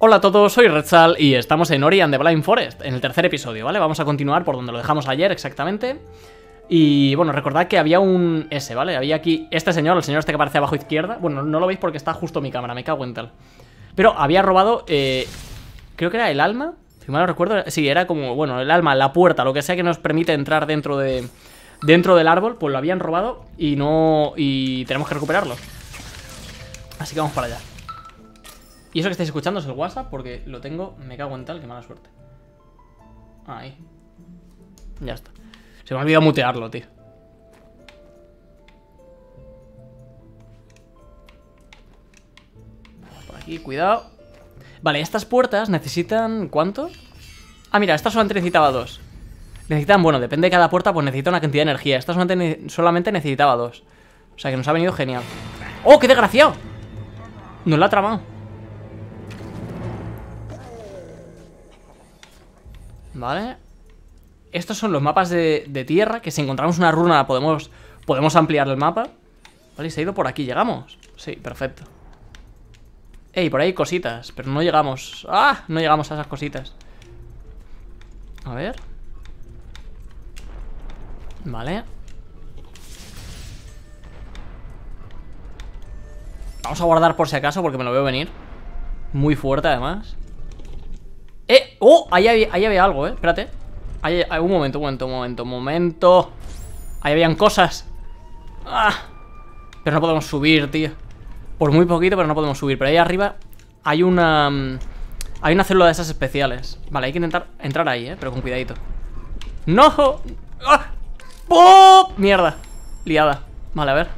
Hola a todos, soy Redsal y estamos en Ori and the Blind Forest, en el tercer episodio, ¿vale? Vamos a continuar por donde lo dejamos ayer exactamente. Y bueno, recordad que había un S, ¿vale? Había aquí este señor, el señor este que aparece abajo izquierda. Bueno, no lo veis porque está justo mi cámara, me cago en tal. Pero había robado, eh, creo que era el alma, si mal no recuerdo. Sí, era como, bueno, el alma, la puerta, lo que sea que nos permite entrar dentro de... Dentro del árbol, pues lo habían robado y no... Y tenemos que recuperarlo. Así que vamos para allá. Y eso que estáis escuchando es el WhatsApp porque lo tengo, me cago en tal, que mala suerte. Ahí. Ya está. Se me ha olvidado mutearlo, tío. Por aquí, cuidado. Vale, estas puertas necesitan... ¿Cuánto? Ah, mira, esta solamente necesitaba dos. Necesitan, bueno, depende de cada puerta, pues necesita una cantidad de energía. Esta solamente, necesitaba dos. O sea que nos ha venido genial. ¡Oh, qué desgraciado! Nos la ha tramado. Vale. Estos son los mapas de, tierra, que si encontramos una runa podemos, podemos ampliar el mapa. Vale, se ha ido por aquí, ¿llegamos? Sí, perfecto. Ey, por ahí hay cositas, pero no llegamos. ¡Ah! No llegamos a esas cositas. A ver. Vale. Vamos a guardar por si acaso porque me lo veo venir. Muy fuerte además. ¡Eh! ¡Oh! Ahí había, ahí había algo, ¿eh? Espérate. Ahí, ahí, un momento, un momento, un momento, un momento. Ahí habían cosas. ¡Ah! Pero no podemos subir, tío. Por muy poquito, pero no podemos subir. Pero ahí arriba hay una... mm, Hay una célula de esas especiales. Vale, hay que intentar entrar ahí, ¿eh? Pero con cuidadito. ¡No! ¡Ah! ¡Oh! Mierda. Liada. Vale, a ver.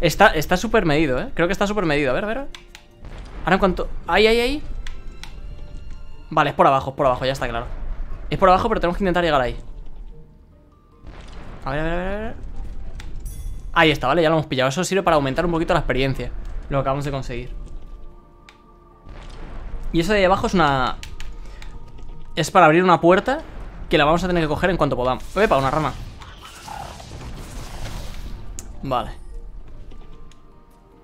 Está súper medido, ¿eh? Creo que está súper medido. A ver, a ver. Ahora en cuanto... Ahí, ahí, ahí. Vale, es por abajo, es por abajo, ya está claro. Es por abajo, pero tenemos que intentar llegar ahí. A ver, a ver, a ver. Ahí está, vale, ya lo hemos pillado. Eso sirve para aumentar un poquito la experiencia Lo acabamos de conseguir. Y eso de ahí abajo es una... Es para abrir una puerta Que la vamos a tener que coger en cuanto podamos. Epa, una rama. Vale.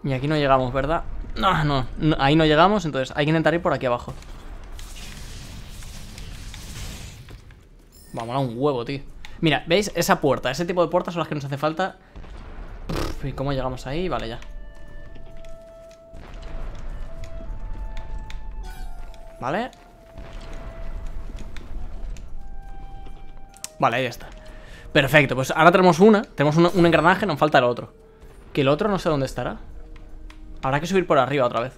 Y aquí no llegamos, ¿verdad? No, no, no, ahí no llegamos Entonces hay que intentar ir por aquí abajo Vamos a un huevo, tío. Mira, ¿veis? Esa puerta, ese tipo de puertas son las que nos hace falta. ¿Y cómo llegamos ahí? Vale, ya. Vale. Vale, ahí está. Perfecto, pues ahora tenemos una Tenemos un, un engranaje, nos falta el otro. Que el otro no sé dónde estará. Habrá que subir por arriba otra vez.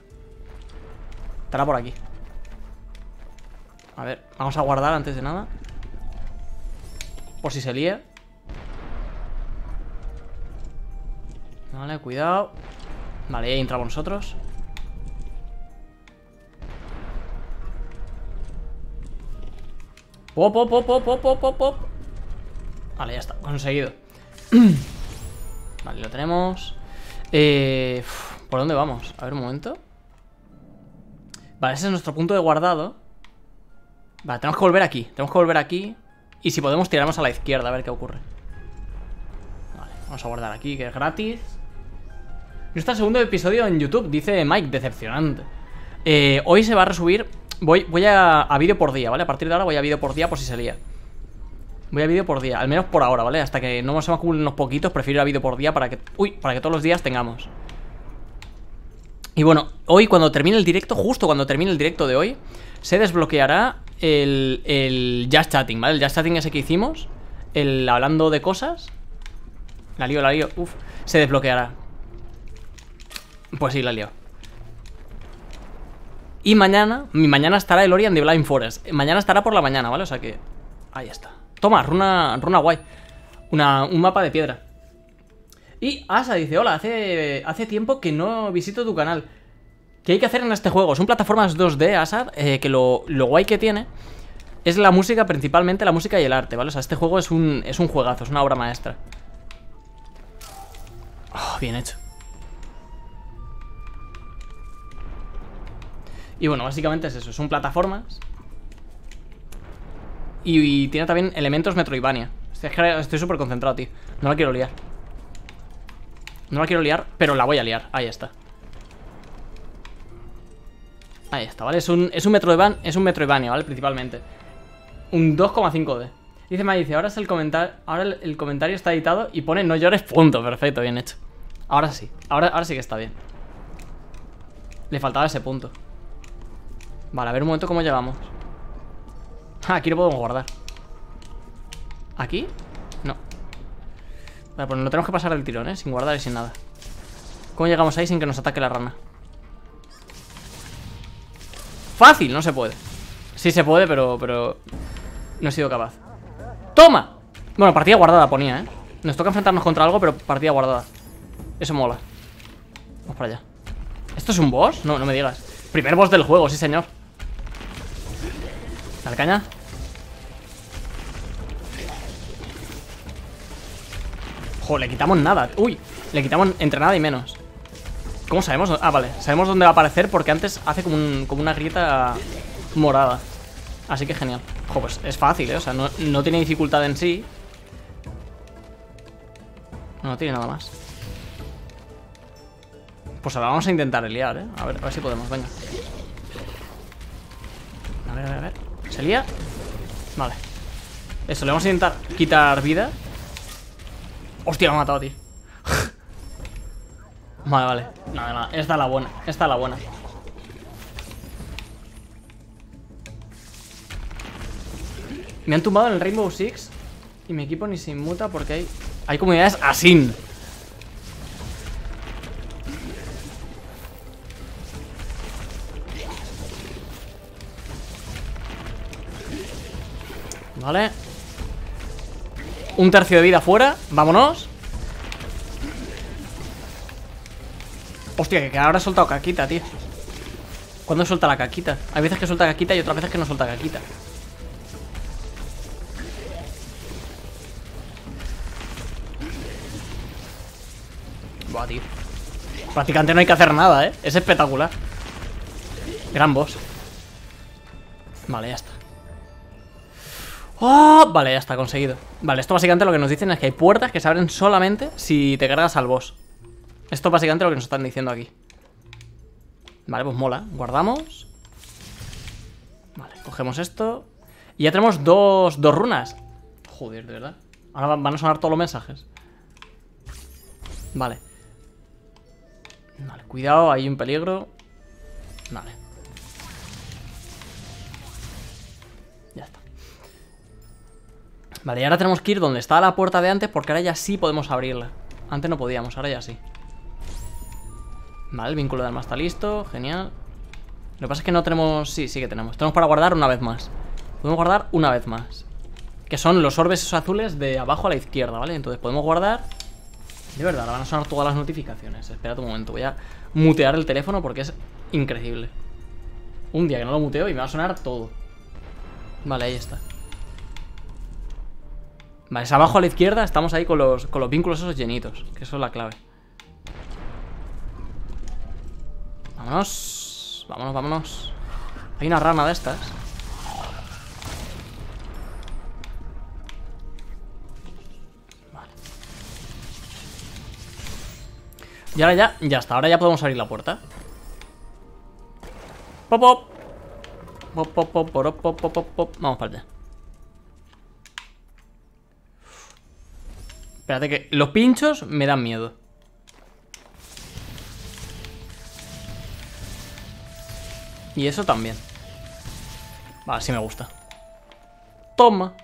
Estará por aquí. A ver, vamos a guardar antes de nada por si se lía. Vale, cuidado. Vale, ahí entramos nosotros. Pop, pop, pop, pop, pop, pop, pop Vale, ya está, conseguido. Vale, lo tenemos. Eh, ¿Por dónde vamos? A ver, un momento. Vale, ese es nuestro punto de guardado. Vale, tenemos que volver aquí Tenemos que volver aquí y si podemos tiramos a la izquierda a ver qué ocurre. Vale, vamos a guardar aquí que es gratis. Nuestro segundo episodio en YouTube Dice Mike, decepcionante. Eh, Hoy se va a resubir Voy, voy a, a vídeo por día, ¿vale? A partir de ahora voy a vídeo por día por si se lía Voy a vídeo por día, al menos por ahora, ¿vale? Hasta que no se me acumulen unos poquitos Prefiero ir a vídeo por día para que... Uy, para que todos los días tengamos. Y bueno, hoy cuando termine el directo Justo cuando termine el directo de hoy Se desbloqueará el, el Chatting, ¿vale? El Just Chatting ese que hicimos El hablando de cosas La lío, la lío, uf Se desbloqueará. Pues sí, la lío. Y mañana, mi mañana estará el Ori and the Blind Forest. Mañana estará por la mañana, ¿vale? O sea que, ahí está. Toma, runa, runa guay. Una, Un mapa de piedra. Y Asa dice, hola, hace, hace tiempo que no visito tu canal ¿Qué hay que hacer en este juego? Son plataformas 2D, Asad, eh, que lo, lo, guay que tiene es la música, principalmente la música y el arte, ¿vale? O sea, este juego es un, es un juegazo, es una obra maestra. Oh, bien hecho. Y bueno, básicamente es eso, son plataformas. Y, y tiene también elementos Metroidvania. Estoy súper concentrado, tío. No la quiero liar. No la quiero liar, pero la voy a liar. Ahí está. Ahí está, ¿vale? Es un, es un Metroidvania, es un Metroidvania, ¿vale? Principalmente. Un 2,5D. Dice dice ahora es el comentario. Ahora el, comentario está editado y pone no llores, punto. Perfecto, bien hecho. Ahora sí. Ahora, ahora sí que está bien. Le faltaba ese punto. Vale, a ver un momento cómo llegamos. Ah, aquí lo podemos guardar. ¿Aquí? No. Vale, pues no tenemos que pasar el tirón, ¿eh? Sin guardar y sin nada. ¿Cómo llegamos ahí sin que nos ataque la rana? Fácil, no se puede. Sí se puede, pero, pero no he sido capaz. ¡Toma! Bueno, partida guardada ponía, ¿eh? Nos toca enfrentarnos contra algo, pero partida guardada. Eso mola. Vamos para allá. ¿Esto es un boss? No, no me digas. Primer boss del juego, sí señor. Dale caña. Joder, le quitamos nada. Uy, le quitamos entre nada y menos ¿Cómo sabemos? Ah, vale, sabemos dónde va a aparecer porque antes hace como, una grieta morada. Así que genial. Ojo, pues es fácil, ¿eh? O sea, no, tiene dificultad en sí. No, tiene nada más. Pues ahora vamos a intentar liar, ¿eh? A ver, a ver si podemos, venga. A ver, a ver, a ver. ¿Se lía? Vale. Eso, le vamos a intentar quitar vida. Hostia, me ha matado, tío Vale, vale. Nada, nada. Esta es la buena. Esta es la buena. Me han tumbado en el Rainbow Six y mi equipo ni se inmuta porque hay, hay comunidades así. Vale. Un tercio de vida fuera. Vámonos. Hostia, que ahora he soltado caquita, tío. ¿Cuándo suelta la caquita? Hay veces que suelta caquita y otras veces que no suelta caquita. Buah, tío. Prácticamente no hay que hacer nada, ¿eh? Es espectacular. Gran boss. Vale, ya está. ¡Oh! Vale, ya está, conseguido. Vale, esto básicamente lo que nos dicen es que hay puertas que se abren solamente si te cargas al boss esto es básicamente lo que nos están diciendo aquí. Vale, pues mola. Guardamos. Vale, cogemos esto. Y ya tenemos dos, dos runas. Joder, de verdad. Ahora van a sonar todos los mensajes. Vale. Vale, cuidado, hay un peligro. Vale. Ya está. Vale, y ahora tenemos que ir donde estaba la puerta de antes Porque ahora ya sí podemos abrirla. Antes no podíamos, ahora ya sí Vale, el vínculo de alma está listo, genial. Lo que pasa es que no tenemos... Sí, sí que tenemos. Tenemos para guardar una vez más. Podemos guardar una vez más Que son los orbes esos azules de abajo a la izquierda, ¿vale? Entonces podemos guardar. De verdad, ahora van a sonar todas las notificaciones. Espera un momento, voy a mutear el teléfono porque es increíble. Un día que no lo muteo y me va a sonar todo. Vale, ahí está. Vale, es abajo a la izquierda Estamos ahí con los, con los vínculos esos llenitos Que eso es la clave Vámonos. Vámonos, vámonos. Hay una rana de estas. Vale. Y ahora ya, ya está. Ahora ya podemos abrir la puerta. Pop, pop. Pop, pop, pop, pop, pop, pop, pop. Vamos para allá. Espérate que los pinchos me dan miedo. Y eso también. Vale, sí me gusta. Toma.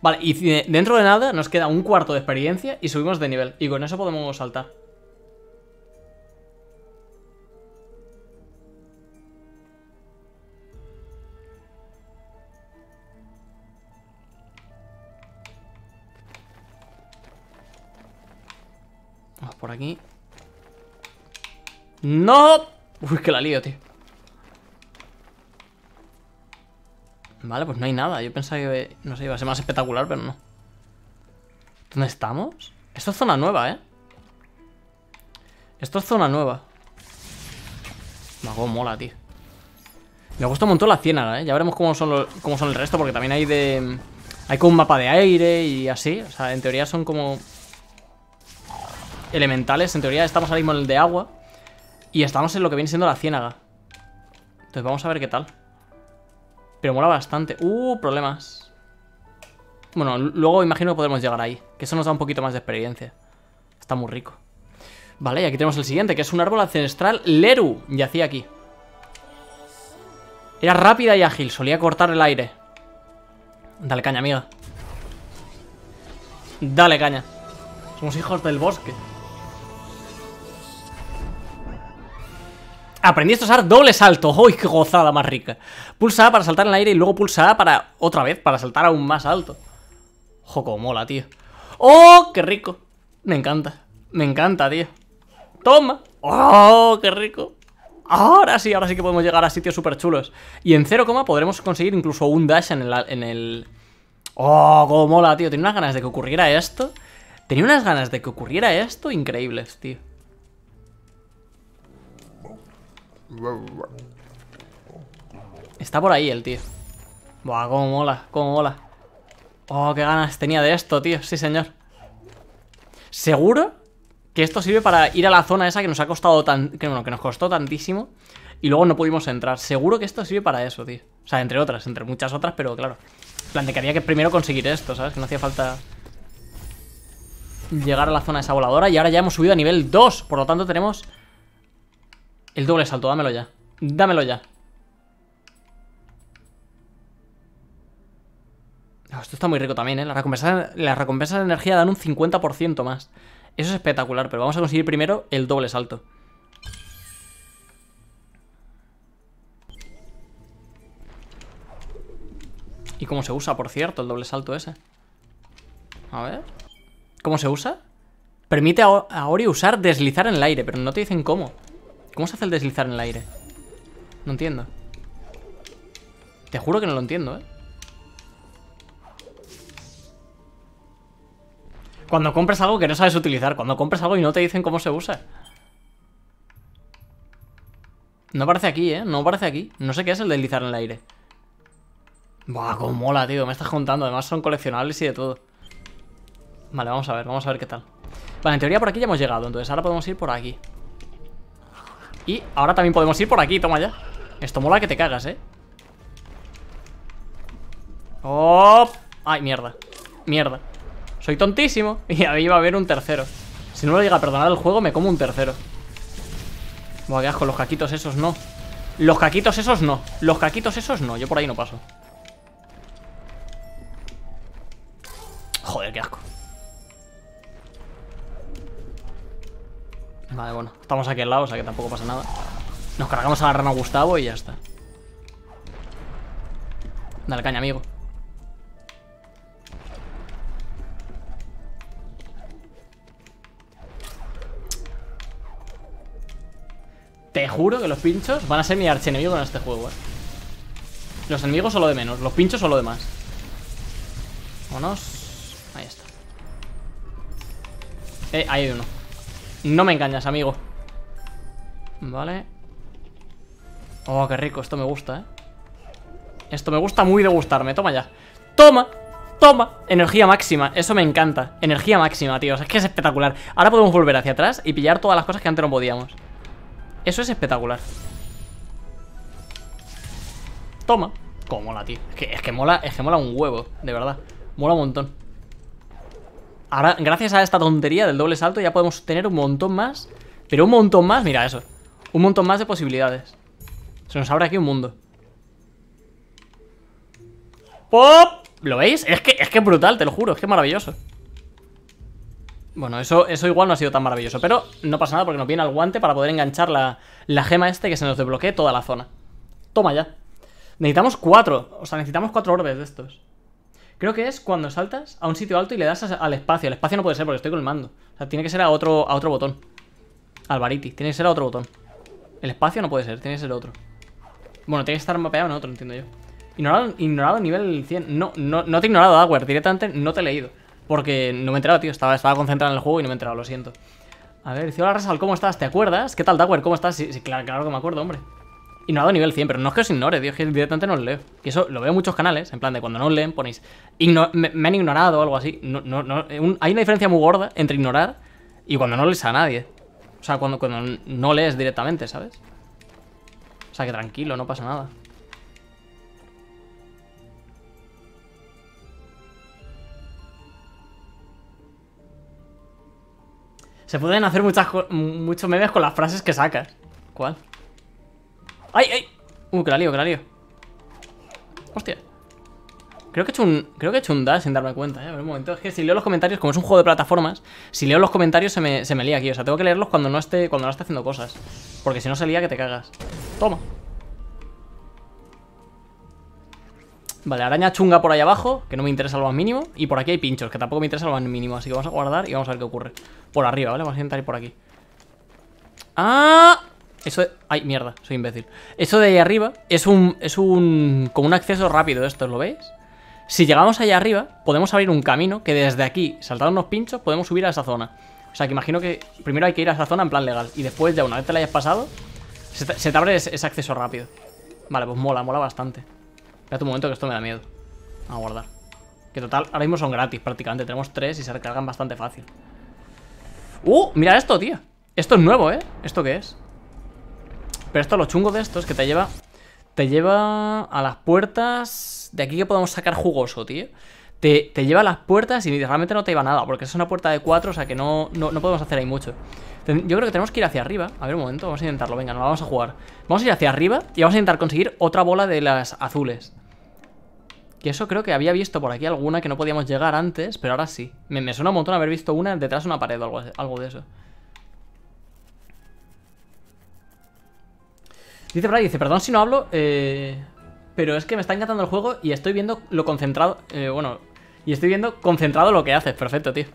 Vale, y dentro de nada nos queda un cuarto de experiencia y subimos de nivel. Y con eso podemos saltar. Vamos por aquí. ¡No! Uy, que la lío, tío. Vale, pues no hay nada. Yo pensaba que, no sé, iba a ser más espectacular, pero no. ¿Dónde estamos? Esto es zona nueva, ¿eh? Esto es zona nueva. Mago mola, tío. Me gusta un montón la ciénaga, ¿eh? Ya veremos cómo son, cómo son el resto, porque también hay de... Hay como un mapa de aire y así. O sea, en teoría son como... Elementales. En teoría estamos ahora mismo en el de agua. Y estamos en lo que viene siendo la ciénaga. Entonces vamos a ver qué tal. Pero mola bastante. Uh, problemas. Bueno, luego imagino que podremos llegar ahí. Que eso nos da un poquito más de experiencia. Está muy rico. Vale, y aquí tenemos el siguiente, que es un árbol ancestral Leru. Yacía aquí. Era rápida y ágil, solía cortar el aire. Dale caña, amiga. Dale caña. Somos hijos del bosque. Aprendiste a usar doble salto. ¡Uy, qué gozada más rica! Pulsa A para saltar en el aire y luego pulsa A para, otra vez, para saltar aún más alto. ¡Ojo, cómo mola, tío! ¡Oh, qué rico! Me encanta. Me encanta, tío. ¡Toma! ¡Oh, qué rico! Ahora sí, ahora sí que podemos llegar a sitios súper chulos. Y en 0, podremos conseguir incluso un dash en el, en el... ¡Oh, cómo mola, tío! Tenía unas ganas de que ocurriera esto. Tenía unas ganas de que ocurriera esto increíbles, tío. Está por ahí el tío. Buah, cómo mola, cómo mola. Oh, qué ganas tenía de esto, tío. Sí, señor. Seguro que esto sirve para ir a la zona esa que nos ha costado tan... Que, bueno, que nos costó tantísimo y luego no pudimos entrar. Seguro que esto sirve para eso, tío. O sea, entre otras, entre muchas otras, pero claro. Plan, de que había que primero conseguir esto, ¿sabes? Que no hacía falta llegar a la zona esa voladora. Y ahora ya hemos subido a nivel 2. Por lo tanto, tenemos el doble salto, dámelo ya. Dámelo ya. Esto está muy rico también, ¿eh? Las recompensas, de energía dan un 50% más. Eso es espectacular, pero vamos a conseguir primero el doble salto. ¿Y cómo se usa, por cierto, el doble salto ese? A ver... ¿Cómo se usa? Permite a Ori usar deslizar en el aire, pero no te dicen cómo. ¿Cómo se hace el deslizar en el aire? No entiendo. Te juro que no lo entiendo, ¿eh? Cuando compras algo que no sabes utilizar. Cuando compras algo y no te dicen cómo se usa. No aparece aquí, ¿eh? No aparece aquí. No sé qué es el deslizar en el aire. Buah, cómo mola, tío. Me estás contando. Además son coleccionables y de todo. Vale, vamos a ver. Vamos a ver qué tal. Vale, en teoría por aquí ya hemos llegado. Entonces ahora podemos ir por aquí. Y ahora también podemos ir por aquí, toma ya. Esto mola que te cagas, eh. ¡Oh! ¡Ay, mierda! Mierda. Soy tontísimo Y ahí va a haber un tercero. Si no lo llega a perdonar el juego, me como un tercero. Buah, qué asco, los caquitos esos no. Los caquitos esos no. Los caquitos esos no, yo por ahí no paso. Joder, qué asco Vale, bueno, estamos aquí al lado, o sea que tampoco pasa nada. Nos cargamos a la rana Gustavo y ya está. Dale caña, amigo. Te juro que los pinchos van a ser mi archienemigo en este juego, eh. Los enemigos son lo de menos, los pinchos son lo de más Vámonos. Ahí está. Eh, ahí hay uno no me engañas, amigo. Vale. Oh, qué rico, esto me gusta, eh. Esto me gusta muy de gustarme, toma ya. Toma, toma Energía máxima, eso me encanta Energía máxima, tío, es que es espectacular. Ahora podemos volver hacia atrás y pillar todas las cosas que antes no podíamos. Eso es espectacular. Toma. Como mola, tío. Es que, es que mola, es que mola un huevo, de verdad. Mola un montón Ahora, gracias a esta tontería del doble salto, ya podemos tener un montón más. Pero un montón más, mira eso. Un montón más de posibilidades. Se nos abre aquí un mundo. ¡Pop! ¿Lo veis? Es que es que brutal, te lo juro, es que maravilloso. Bueno, eso, eso igual no ha sido tan maravilloso Pero no pasa nada porque nos viene al guante Para poder enganchar la, la gema este Que se nos desbloquee toda la zona Toma ya Necesitamos cuatro, o sea, necesitamos cuatro orbes de estos Creo que es cuando saltas a un sitio alto y le das al espacio. El espacio no puede ser porque estoy con el mando. O sea, tiene que ser a otro, a otro botón. Al Bariti. Tiene que ser a otro botón. El espacio no puede ser, tiene que ser otro. Bueno, tiene que estar mapeado en otro, entiendo yo. Ignorado, ignorado nivel 100. No, no, no te he ignorado, Dagwer. Directamente no te he leído. Porque no me he enterado, tío. Estaba, estaba concentrado en el juego y no me he enterado, lo siento. A ver, dice, hola Rasal, ¿cómo estás? ¿Te acuerdas? ¿Qué tal, Dagwer? ¿Cómo estás? Claro, claro que me acuerdo, hombre. Ignorado nivel 100, pero no es que os ignore, tío, es que directamente no os leo. Y eso lo veo en muchos canales, en plan de cuando no os leen ponéis me, han ignorado o algo así. No, no, no, hay una diferencia muy gorda entre ignorar y cuando no lees a nadie. O sea, cuando, cuando no lees directamente, ¿sabes? O sea que tranquilo, no pasa nada. Se pueden hacer muchas muchos memes con las frases que sacas. ¿Cuál? ¡Ay, ay! Uh, que la lío, que la lío. Hostia. Creo que he hecho un, creo que he hecho un dash sin darme cuenta, ¿eh? Ver, un momento. Es que si leo los comentarios, como es un juego de plataformas, si leo los comentarios se me, se me lía aquí. O sea, tengo que leerlos cuando no esté, cuando no esté haciendo cosas. Porque si no se lía que te cagas. Toma. Vale, araña chunga por ahí abajo, que no me interesa lo más mínimo. Y por aquí hay pinchos, que tampoco me interesa lo más mínimo. Así que vamos a guardar y vamos a ver qué ocurre. Por arriba, ¿vale? Vamos a intentar ir por aquí. ¡Ah! Eso de... Ay, mierda, soy imbécil. Eso de ahí arriba es un... Es un... Como un acceso rápido esto, ¿lo veis? Si llegamos allá arriba, podemos abrir un camino que desde aquí, saltando unos pinchos, podemos subir a esa zona. O sea, que imagino que primero hay que ir a esa zona en plan legal. Y después, ya una vez te la hayas pasado, se te, abre ese, acceso rápido. Vale, pues mola, mola bastante. Espérate un momento que esto me da miedo. A guardar. Que total, ahora mismo son gratis prácticamente. Tenemos tres y se recargan bastante fácil. ¡Uh! Mira esto, tío. Esto es nuevo, ¿eh? ¿Esto qué es? Pero esto, lo chungo de esto es que te lleva... Te lleva a las puertas... De aquí que podemos sacar jugoso, tío. Te, lleva a las puertas y realmente no te lleva nada. Porque es una puerta de cuatro, o sea que no, no, no podemos hacer ahí mucho. Yo creo que tenemos que ir hacia arriba. A ver un momento, vamos a intentarlo. Venga, nos vamos a jugar. Vamos a ir hacia arriba y vamos a intentar conseguir otra bola de las azules. Que eso creo que había visto por aquí alguna que no podíamos llegar antes, pero ahora sí. Me, suena un montón haber visto una detrás de una pared o algo, algo de eso. Dice Brad, dice, perdón si no hablo, eh, pero es que me está encantando el juego y estoy viendo lo concentrado, eh, bueno, y estoy viendo concentrado lo que haces. Perfecto, tío.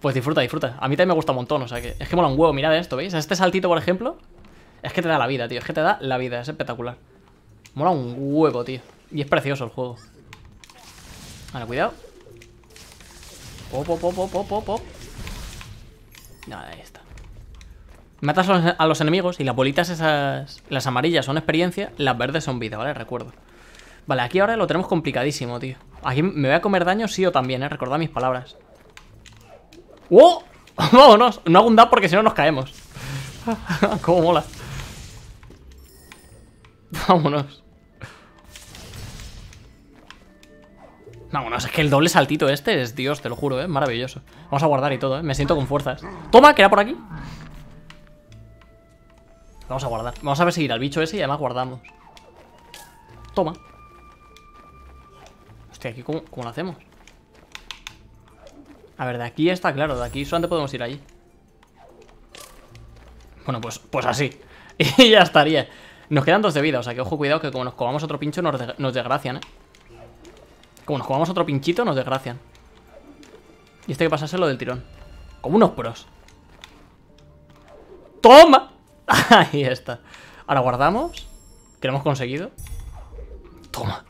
Pues disfruta, disfruta. A mí también me gusta un montón, o sea que es que mola un huevo. Mirad esto, ¿veis? Este saltito, por ejemplo, es que te da la vida, tío. Es que te da la vida, es espectacular. Mola un huevo, tío. Y es precioso el juego. Vale, cuidado. Pop, pop, pop, pop, pop, pop. Nada, está. Matas a los enemigos y las bolitas esas, las amarillas son experiencia, las verdes son vida, ¿vale? Recuerdo. Vale, aquí ahora lo tenemos complicadísimo, tío. Aquí me voy a comer daño sí o también, ¿eh? Recordad mis palabras. ¡Oh! ¡Vámonos! No hago porque si no nos caemos. ¡Cómo mola! Vámonos. Vámonos, es que el doble saltito este es Dios, te lo juro, ¿eh? Maravilloso. Vamos a guardar y todo, ¿eh? Me siento con fuerzas. ¡Toma! Que era por aquí. Vamos a guardar. Vamos a perseguir al bicho ese y además guardamos. Toma. Hostia, ¿aquí cómo, cómo lo hacemos? A ver, de aquí está claro, de aquí solamente podemos ir allí. Bueno, pues, pues así. Y ya estaría. Nos quedan dos de vida, o sea que ojo, cuidado que como nos comamos otro pincho nos, desgracian, ¿eh? Como nos comamos otro pinchito nos desgracian. Y este que pasase lo del tirón. Como unos pros. ¡Toma! Ahí está. Ahora guardamos. Que lo hemos conseguido. Toma.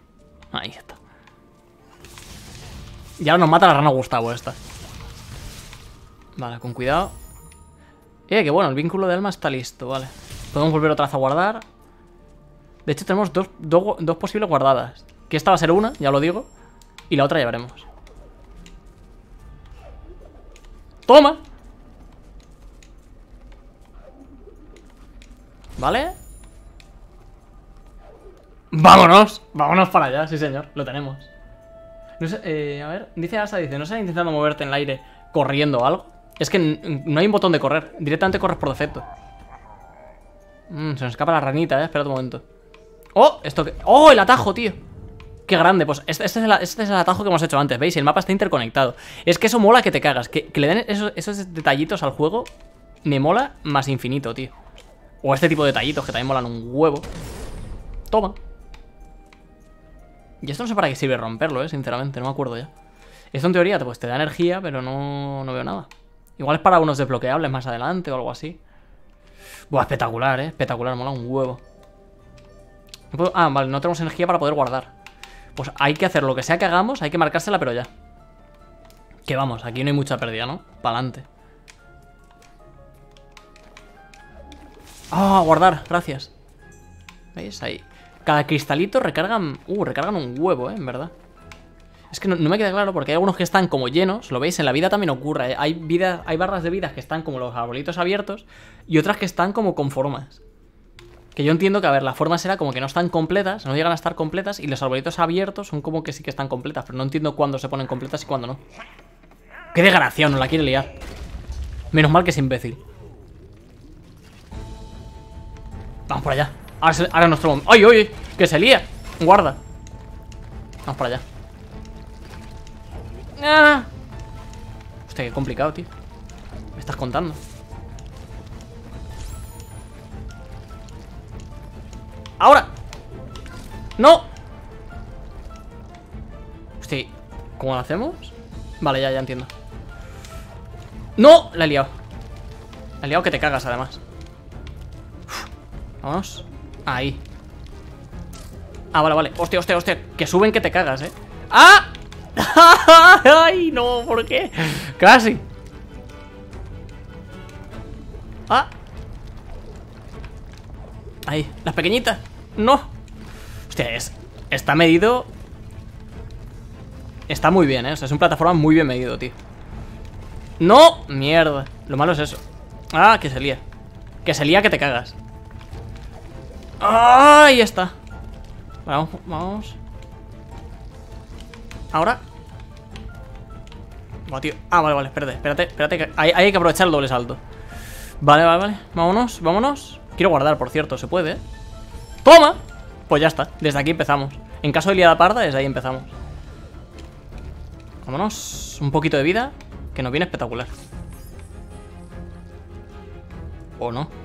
Ahí está. Y ahora nos mata la rana Gustavo esta. Vale, con cuidado. Eh, que bueno, el vínculo de alma está listo, vale. Podemos volver otra vez a guardar. De hecho, tenemos dos, posibles guardadas. Que esta va a ser una, ya lo digo. Y la otra ya veremos. ¡Toma! ¿Vale? ¡Vámonos! Vámonos para allá, sí señor, lo tenemos. No sé, eh, a ver, dice Asa, dice, ¿no estás intentando moverte en el aire corriendo o algo? Es que no hay un botón de correr. Directamente corres por defecto. Mm, se nos escapa la ranita, eh. Espera un momento. ¡Oh! Esto que... ¡Oh! El atajo, tío. ¡Qué grande! Pues este, este, es el, atajo que hemos hecho antes, ¿veis? El mapa está interconectado. Es que eso mola que te cagas. Que, le den esos, detallitos al juego me mola más infinito, tío. O este tipo de detallitos que también molan un huevo. Toma. Y esto no sé para qué sirve romperlo, eh, sinceramente, no me acuerdo ya. Esto en teoría pues, te da energía, pero no, no veo nada. Igual es para unos desbloqueables más adelante o algo así. Buah, espectacular, eh. Espectacular, mola un huevo. Ah, vale, no tenemos energía para poder guardar. Pues hay que hacer lo que sea que hagamos, hay que marcársela, pero ya. Que vamos, aquí no hay mucha pérdida, ¿no? Para Ah, guardar, gracias. ¿Veis? Ahí. Cada cristalito recargan... Uh, recargan un huevo, ¿eh? En verdad. Es que no, me queda claro porque hay algunos que están como llenos, lo veis, en la vida también ocurre. Hay, hay barras de vida que están como los arbolitos abiertos y otras que están como con formas. Que yo entiendo que, a ver, la forma será como que no están completas, no llegan a estar completas, y los arbolitos abiertos son como que sí que están completas, pero no entiendo cuándo se ponen completas y cuándo no. ¡Qué desgraciado! No la quiere liar. Menos mal que es imbécil. Vamos por allá. Ahora, es nuestro momento. ¡Ay, ay, ay! ¡Que se lía! Guarda. Vamos por allá. ¡Ah! Hostia, qué complicado, tío. Me estás contando. ¡Ahora! ¡No! Hostia, ¿cómo lo hacemos? Vale, ya, ya entiendo. ¡No! La he liado. La he liado que te cagas, además. Vamos. Ahí. Ah, vale, vale. Hostia, hostia, hostia. Que suben que te cagas, ¿eh? ¡Ah! ¡Ay, no! ¿Por qué? Casi. ¡Ah! Ahí, las pequeñitas. No. Hostia, es, está medido. Está muy bien, ¿eh? O sea, es un plataforma muy bien medido, tío. ¡No! Mierda. Lo malo es eso. Ah, que se lía. Que se lía que te cagas. ¡Ah! Ahí está. Vamos, vamos. Ahora. Buah, tío. Ah, vale, vale, espérate, espérate, espérate. Que hay, hay que aprovechar el doble salto. Vale, vale, vale. Vámonos, vámonos. Quiero guardar, por cierto, se puede. ¡Toma! Pues ya está, desde aquí empezamos En caso de liada parda, desde ahí empezamos Vámonos Un poquito de vida, que nos viene espectacular ¿O no?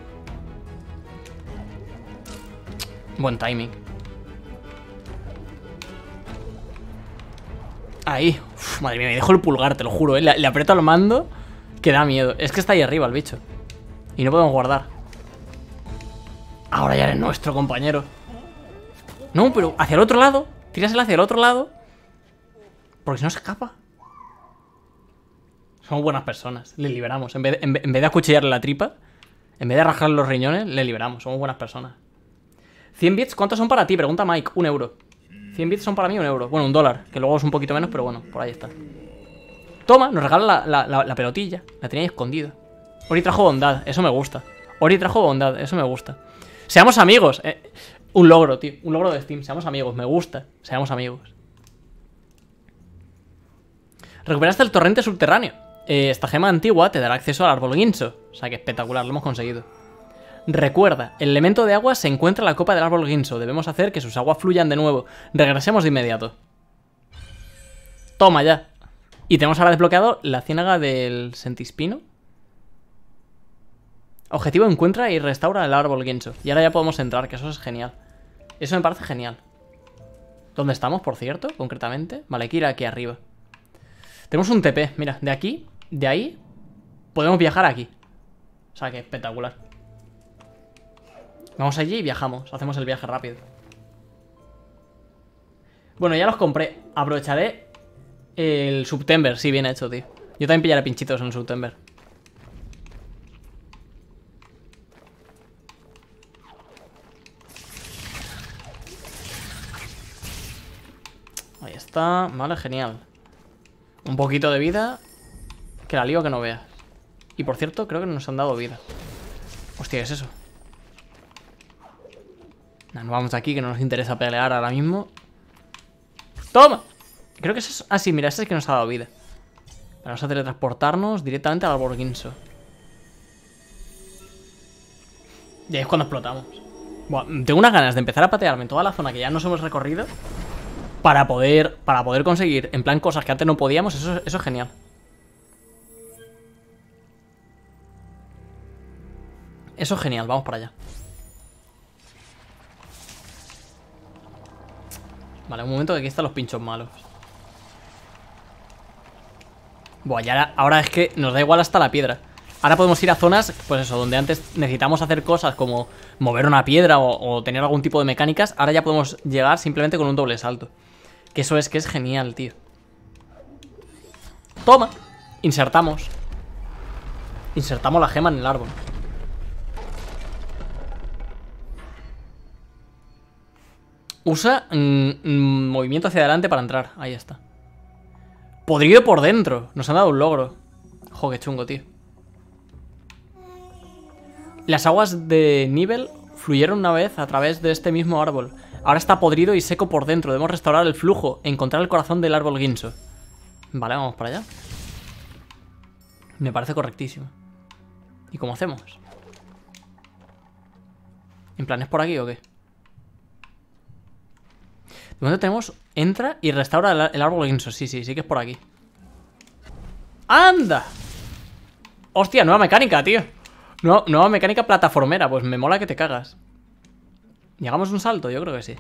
Buen timing Ahí Uf, Madre mía, me dejo el pulgar, te lo juro, ¿eh? le, le aprieto al mando Que da miedo Es que está ahí arriba el bicho Y no podemos guardar Ahora ya eres nuestro compañero. No, pero hacia el otro lado. Tírasela hacia el otro lado. Porque si no se escapa. Somos buenas personas. Le liberamos. En vez, de, en, acuchillarle la tripa, en vez de rajarle los riñones, le liberamos. Somos buenas personas. 100 bits, ¿cuántos son para ti? Pregunta Mike. Un euro. 100 bits son para mí un euro. Bueno, un dólar. Que luego es un poquito menos, pero bueno, por ahí está. Toma, nos regala la, la, la pelotilla. La tenía escondida. Ori trajo bondad. Eso me gusta. Ori trajo bondad. Eso me gusta. Seamos amigos. Eh, un logro, tío. Un logro de Steam. Seamos amigos. Me gusta. Seamos amigos. Recuperaste el torrente subterráneo. Eh, esta gema antigua te dará acceso al árbol guinso. O sea que espectacular. Lo hemos conseguido. Recuerda, el elemento de agua se encuentra en la copa del árbol guinso. Debemos hacer que sus aguas fluyan de nuevo. Regresemos de inmediato. Toma ya. Y tenemos ahora desbloqueado la ciénaga del sentispino. Objetivo encuentra y restaura el árbol Genso. Y ahora ya podemos entrar, que eso es genial. Eso me parece genial. ¿Dónde estamos, por cierto, concretamente? Vale, hay que ir aquí arriba. Tenemos un TP, mira, de aquí, de ahí, podemos viajar aquí. O sea, que espectacular. Vamos allí y viajamos, hacemos el viaje rápido. Bueno, ya los compré. Aprovecharé el September, sí, bien hecho, tío. Yo también pillaré pinchitos en el September. está. Vale, genial. Un poquito de vida. Que la lío que no veas. Y por cierto, creo que nos han dado vida. Hostia, ¿qué es eso? No, no vamos aquí, que no nos interesa pelear ahora mismo. ¡Toma! Creo que es eso. Ah, sí, mira, ese es que nos ha dado vida. Vamos a teletransportarnos directamente al Borguinso. Y ahí es cuando explotamos. Bueno, tengo unas ganas de empezar a patearme en toda la zona que ya nos hemos recorrido para poder, para poder conseguir, en plan, cosas que antes no podíamos, eso, eso es genial. Eso es genial, vamos para allá. Vale, un momento que aquí están los pinchos malos. Buah, ya ahora es que nos da igual hasta la piedra. Ahora podemos ir a zonas, pues eso, donde antes necesitamos hacer cosas como mover una piedra o, o tener algún tipo de mecánicas. Ahora ya podemos llegar simplemente con un doble salto. Que eso es que es genial, tío. Toma. Insertamos. Insertamos la gema en el árbol. Usa mm, mm, movimiento hacia adelante para entrar. Ahí está. Podrido por dentro. Nos han dado un logro. Jo, qué chungo, tío. Las aguas de nivel fluyeron una vez a través de este mismo árbol. Ahora está podrido y seco por dentro. Debemos restaurar el flujo, encontrar el corazón del árbol guinso. Vale, vamos para allá. Me parece correctísimo. ¿Y cómo hacemos? ¿En plan es por aquí o qué? De momento tenemos... Entra y restaura el, el árbol guinso. Sí, sí, sí que es por aquí. ¡Anda! Hostia, nueva mecánica, tío. nueva mecánica plataformera. Pues me mola que te cagas. ¿Llegamos un salto? Yo creo que sí.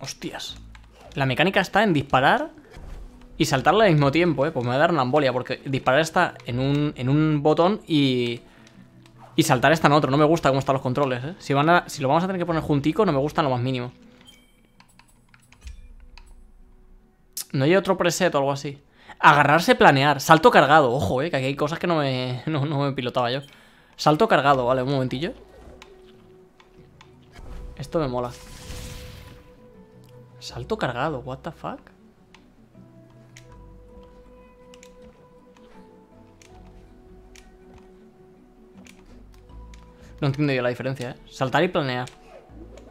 Hostias. La mecánica está en disparar y saltarla al mismo tiempo, ¿eh? Pues me va a dar una embolia porque disparar está en un, en un botón y... Y saltar está en otro. No me gusta cómo están los controles, ¿eh? Si, van si lo vamos a tener que poner juntico, no me gusta lo más mínimo. ¿No hay otro preset o algo así? Agarrarse, planear. Salto cargado. Ojo, eh, que aquí hay cosas que no me, no, me pilotaba yo. Salto cargado, vale, un momentillo. Esto me mola. Salto cargado, what the fuck. No entiendo yo la diferencia, ¿eh? Saltar y planear.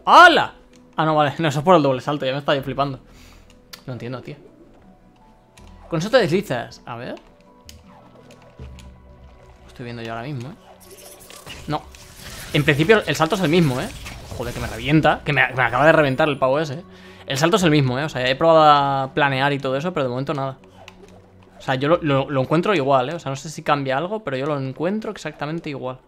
¡Hala! Ah, no, vale. No, eso es por el doble salto. Ya me está flipando. No entiendo, tío. Con eso te deslizas. A ver. Lo estoy viendo yo ahora mismo, ¿eh? No. En principio el salto es el mismo, ¿eh? Joder, que me revienta. Que me, acaba de reventar el pavo ese. ¿eh? El salto es el mismo, ¿eh? O sea, he probado a planear y todo eso, pero de momento nada. O sea, yo lo, encuentro igual, ¿eh? O sea, no sé si cambia algo, pero yo lo encuentro exactamente igual.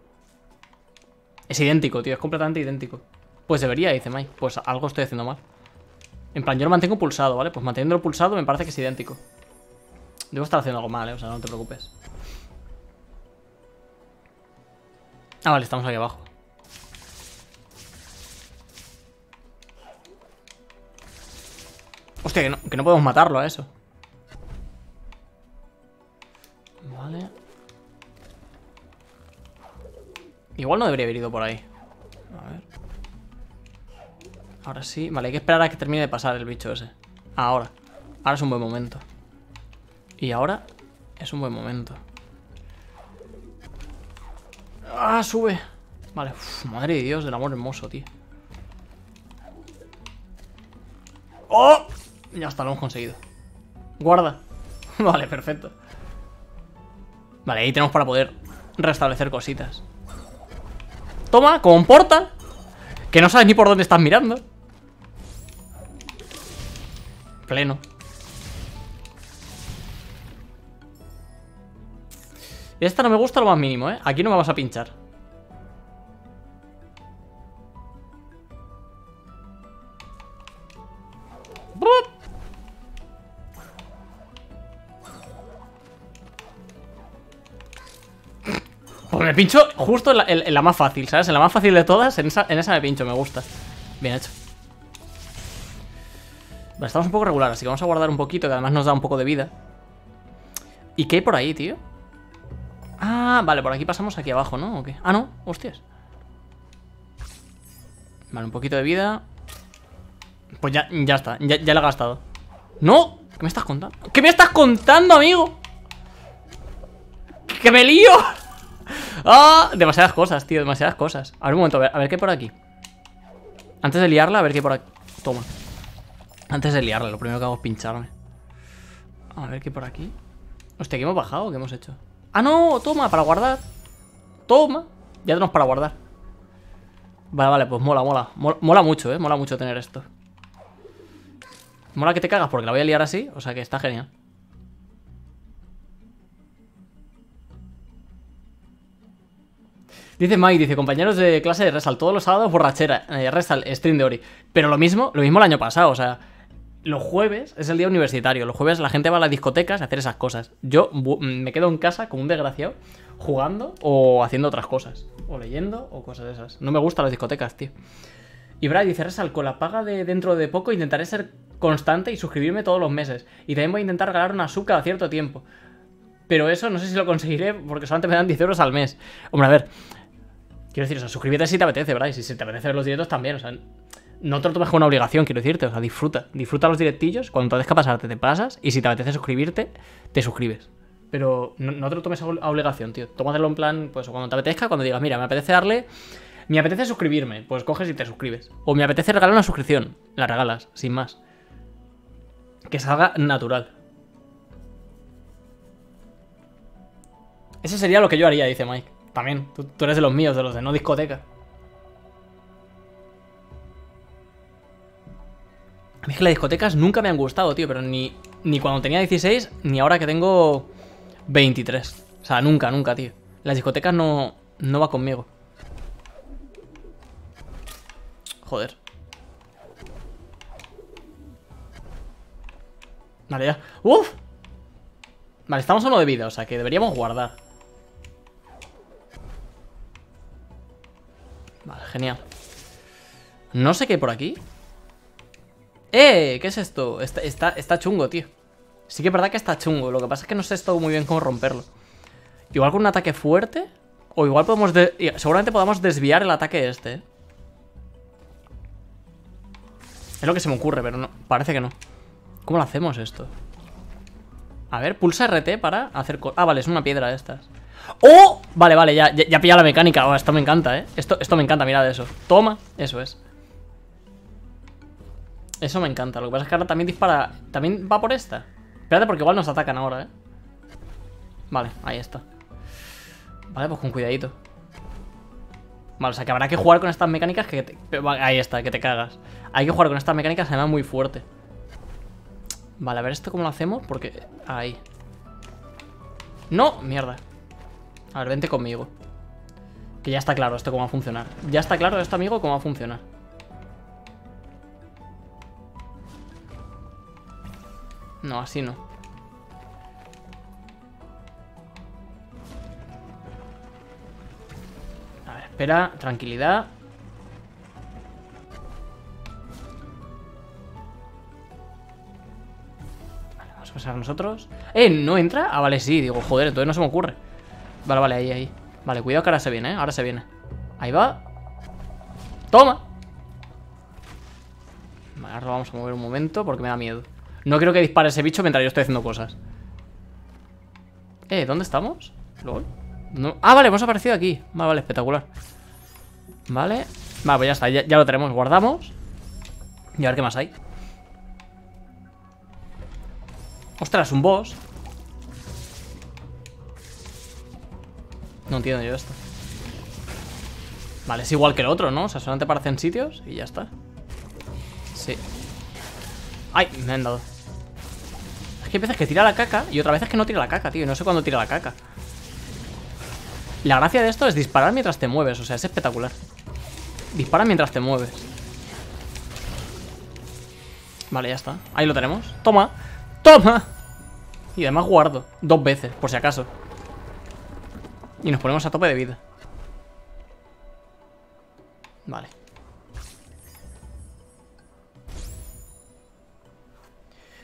Es idéntico, tío. Es completamente idéntico. Pues debería, dice Mike. Pues algo estoy haciendo mal. En plan, yo lo mantengo pulsado, ¿vale? Pues manteniéndolo pulsado me parece que es idéntico. Debo estar haciendo algo mal, ¿eh? O sea, no te preocupes. Ah, vale, estamos aquí abajo. Hostia, que no, que no podemos matarlo a eso. Vale. Igual no debería haber ido por ahí. A ver. Ahora sí. Vale, hay que esperar a que termine de pasar el bicho ese. Ahora. Ahora es un buen momento. Y ahora es un buen momento. ¡Ah, sube! Vale, madre de Dios, del amor hermoso, tío. ¡Oh! Ya está, lo hemos conseguido. Guarda. vale, perfecto. Vale, ahí tenemos para poder restablecer cositas. Toma, portal. Que no sabes ni por dónde estás mirando. Pleno. Esta no me gusta lo más mínimo, ¿eh? Aquí no me vas a pinchar. Me pincho justo en la, más fácil, ¿sabes? En la más fácil de todas, en esa, en esa me pincho, me gusta. Bien hecho. Vale, estamos un poco regular, así que vamos a guardar un poquito, que además nos da un poco de vida. ¿Y qué hay por ahí, tío? Ah, vale, por aquí pasamos aquí abajo, ¿no? Ah, no, hostias Vale, un poquito de vida Pues ya, ya está, ya, ya lo he gastado ¡No! ¿Qué me estás contando? ¿Qué me estás contando, amigo? ¡Que me lío! ¡Ah! Demasiadas cosas, tío, demasiadas cosas. A ver, un momento, a ver, a ver qué por aquí. Antes de liarla, a ver qué por aquí. Toma. Antes de liarla, lo primero que hago es pincharme. A ver qué por aquí. Hostia, ¿qué hemos bajado? ¿Qué hemos hecho? Ah, no, toma, para guardar. Toma. Ya tenemos para guardar. Vale, vale, pues mola, mola. Mola mucho, eh, mola mucho tener esto. Mola que te cagas porque la voy a liar así O sea que está genial Dice Mike, dice, compañeros de clase de Resal, todos los sábados borrachera, eh, Resal, stream de Ori. Pero lo mismo, lo mismo el año pasado, o sea, los jueves es el día universitario. Los jueves la gente va a las discotecas a hacer esas cosas. Yo me quedo en casa como un desgraciado jugando o haciendo otras cosas. O leyendo o cosas de esas. No me gustan las discotecas, tío. Y Brad dice, Resal, con la paga de dentro de poco intentaré ser constante y suscribirme todos los meses. Y también voy a intentar regalar una sub cada cierto tiempo. Pero eso no sé si lo conseguiré porque solamente me dan 10 euros al mes. Hombre, a ver. Quiero decir, o sea, suscríbete si te apetece, ¿verdad? Y si te apetece ver los directos también, o sea, no te lo tomes como una obligación, quiero decirte. O sea, disfruta. Disfruta los directillos. Cuando te que pasarte, te pasas. Y si te apetece suscribirte, te suscribes. Pero no, te lo tomes a obligación, tío. Tómatelo en plan, pues cuando te apetezca, cuando digas, mira, me apetece darle. Me apetece suscribirme, pues coges y te suscribes. O me apetece regalar una suscripción, la regalas, sin más. Que salga natural. Ese sería lo que yo haría, dice Mike. También, tú, eres de los míos, de los de no discoteca. A es que las discotecas nunca me han gustado, tío, pero ni, ni cuando tenía 16, ni ahora que tengo 23. O sea, nunca, nunca, tío. Las discotecas no, no va conmigo. Joder. Vale, ya. ¡Uf! Vale, estamos a uno de vida, o sea que deberíamos guardar. No sé qué hay por aquí. ¡Eh! ¿Qué es esto? Está, está, está chungo, tío. Sí que es verdad que está chungo. Lo que pasa es que no sé esto muy bien cómo romperlo. Igual con un ataque fuerte. O igual podemos... Seguramente podamos desviar el ataque este, ¿eh? Es lo que se me ocurre, pero no. Parece que no. ¿Cómo lo hacemos esto? A ver, pulsa RT para hacer... Ah, vale, es una piedra de estas. ¡Oh! Vale, vale, ya, ya, ya pilla la mecánica. Oh, esto me encanta, ¿eh? Esto, esto me encanta, mirad eso. Toma, eso es. Eso me encanta. Lo que pasa es que ahora también dispara... También va por esta. Espérate porque igual nos atacan ahora, ¿eh? Vale, ahí está. Vale, pues con cuidadito. Vale, o sea que habrá que jugar con estas mecánicas que te- Ahí está, que te cagas. Hay que jugar con estas mecánicas además muy fuerte. Vale, a ver esto cómo lo hacemos porque... Ahí. No, mierda. A ver, vente conmigo. Que ya está claro esto cómo va a funcionar. Ya está claro esto, amigo, cómo va a funcionar. No, así no. A ver, espera, tranquilidad. Vale, vamos a pasar nosotros. ¡Eh! ¿No entra? Ah, vale, sí. Digo, joder, entonces no se me ocurre. Vale, vale, ahí, ahí. Vale, cuidado que ahora se viene, ¿eh? Ahora se viene. Ahí va. ¡Toma! Vale, ahora lo vamos a mover un momento porque me da miedo. No quiero que dispare ese bicho mientras yo estoy haciendo cosas. Eh, ¿dónde estamos? ¿Lol? Ah, vale, hemos aparecido aquí. Vale, vale, espectacular. Vale. Vale, pues ya está, ya, ya lo tenemos. Guardamos. Y a ver qué más hay. Ostras, un boss. No entiendo yo esto. Vale, es igual que el otro, ¿no? O sea, solamente aparece en sitios y ya está. Sí. ¡Ay! Me han dado. Es que hay veces que tira la caca y otra veces que no tira la caca, tío. No sé cuándo tira la caca. La gracia de esto es disparar mientras te mueves. O sea, es espectacular. Dispara mientras te mueves. Vale, ya está. Ahí lo tenemos. Toma. ¡Toma! Y además guardo. Dos veces, por si acaso. Y nos ponemos a tope de vida. Vale.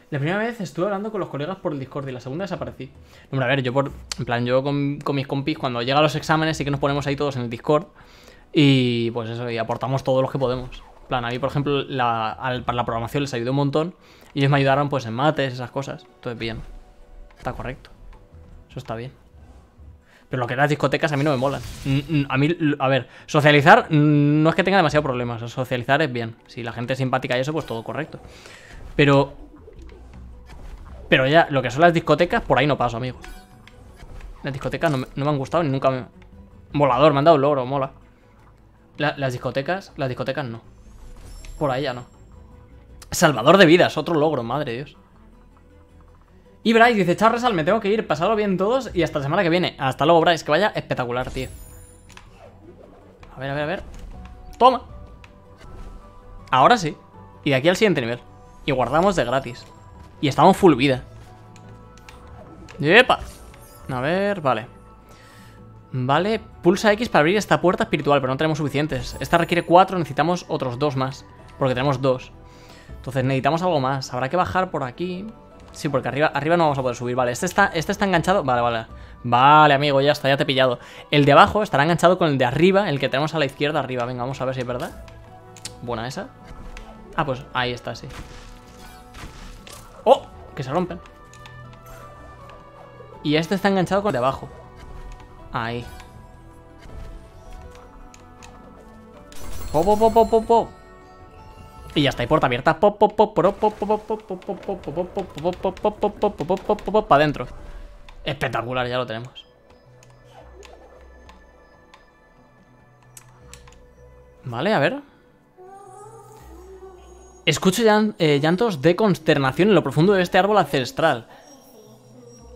La primera vez estuve hablando con los colegas por el Discord y la segunda desaparecí. Hombre, a ver, yo por. En plan, yo con, con mis compis, cuando llegan los exámenes, sí que nos ponemos ahí todos en el Discord. Y pues eso, y aportamos todos los que podemos. En plan, a mí, por ejemplo, la, para la programación les ayudó un montón. Y ellos me ayudaron, pues, en mates, esas cosas. Entonces, bien. Está correcto. Eso está bien. Pero lo que las discotecas a mí no me molan. Mm, mm, A mí, a ver, socializar mm, no es que tenga demasiado problemas. Socializar es bien. Si la gente es simpática y eso, pues todo correcto. Pero. Pero ya, lo que son las discotecas, por ahí no paso, amigo. Las discotecas no me, no me han gustado ni nunca me. Volador, me han dado logro, mola. La- las discotecas, las discotecas no. Por ahí ya no. Salvador de vidas, otro logro, madre Dios. Y Bryce dice, chao Resal, me tengo que ir, pasadlo bien todos y hasta la semana que viene. Hasta luego, Bryce, que vaya espectacular, tío. A ver, a ver, a ver. Toma. Ahora sí. Y de aquí al siguiente nivel. Y guardamos de gratis. Y estamos full vida. ¡Yepa! A ver, vale. Vale, pulsa X para abrir esta puerta espiritual, pero no tenemos suficientes. Esta requiere cuatro, necesitamos otros dos más. Porque tenemos dos. Entonces necesitamos algo más. Habrá que bajar por aquí. Sí, porque arriba, arriba no vamos a poder subir. Vale, este está, este está enganchado. Vale, vale. Vale, amigo, ya está, ya te he pillado. El de abajo estará enganchado con el de arriba, el que tenemos a la izquierda arriba. Venga, vamos a ver si es verdad. Buena esa. Ah, pues ahí está, sí. ¡Oh! Que se rompen. Y este está enganchado con el de abajo. Ahí. Pop. Y ya está, y puerta abierta. Para adentro. Espectacular, ya lo tenemos. Vale, a ver. Escucho llantos de consternación en lo profundo de este árbol ancestral.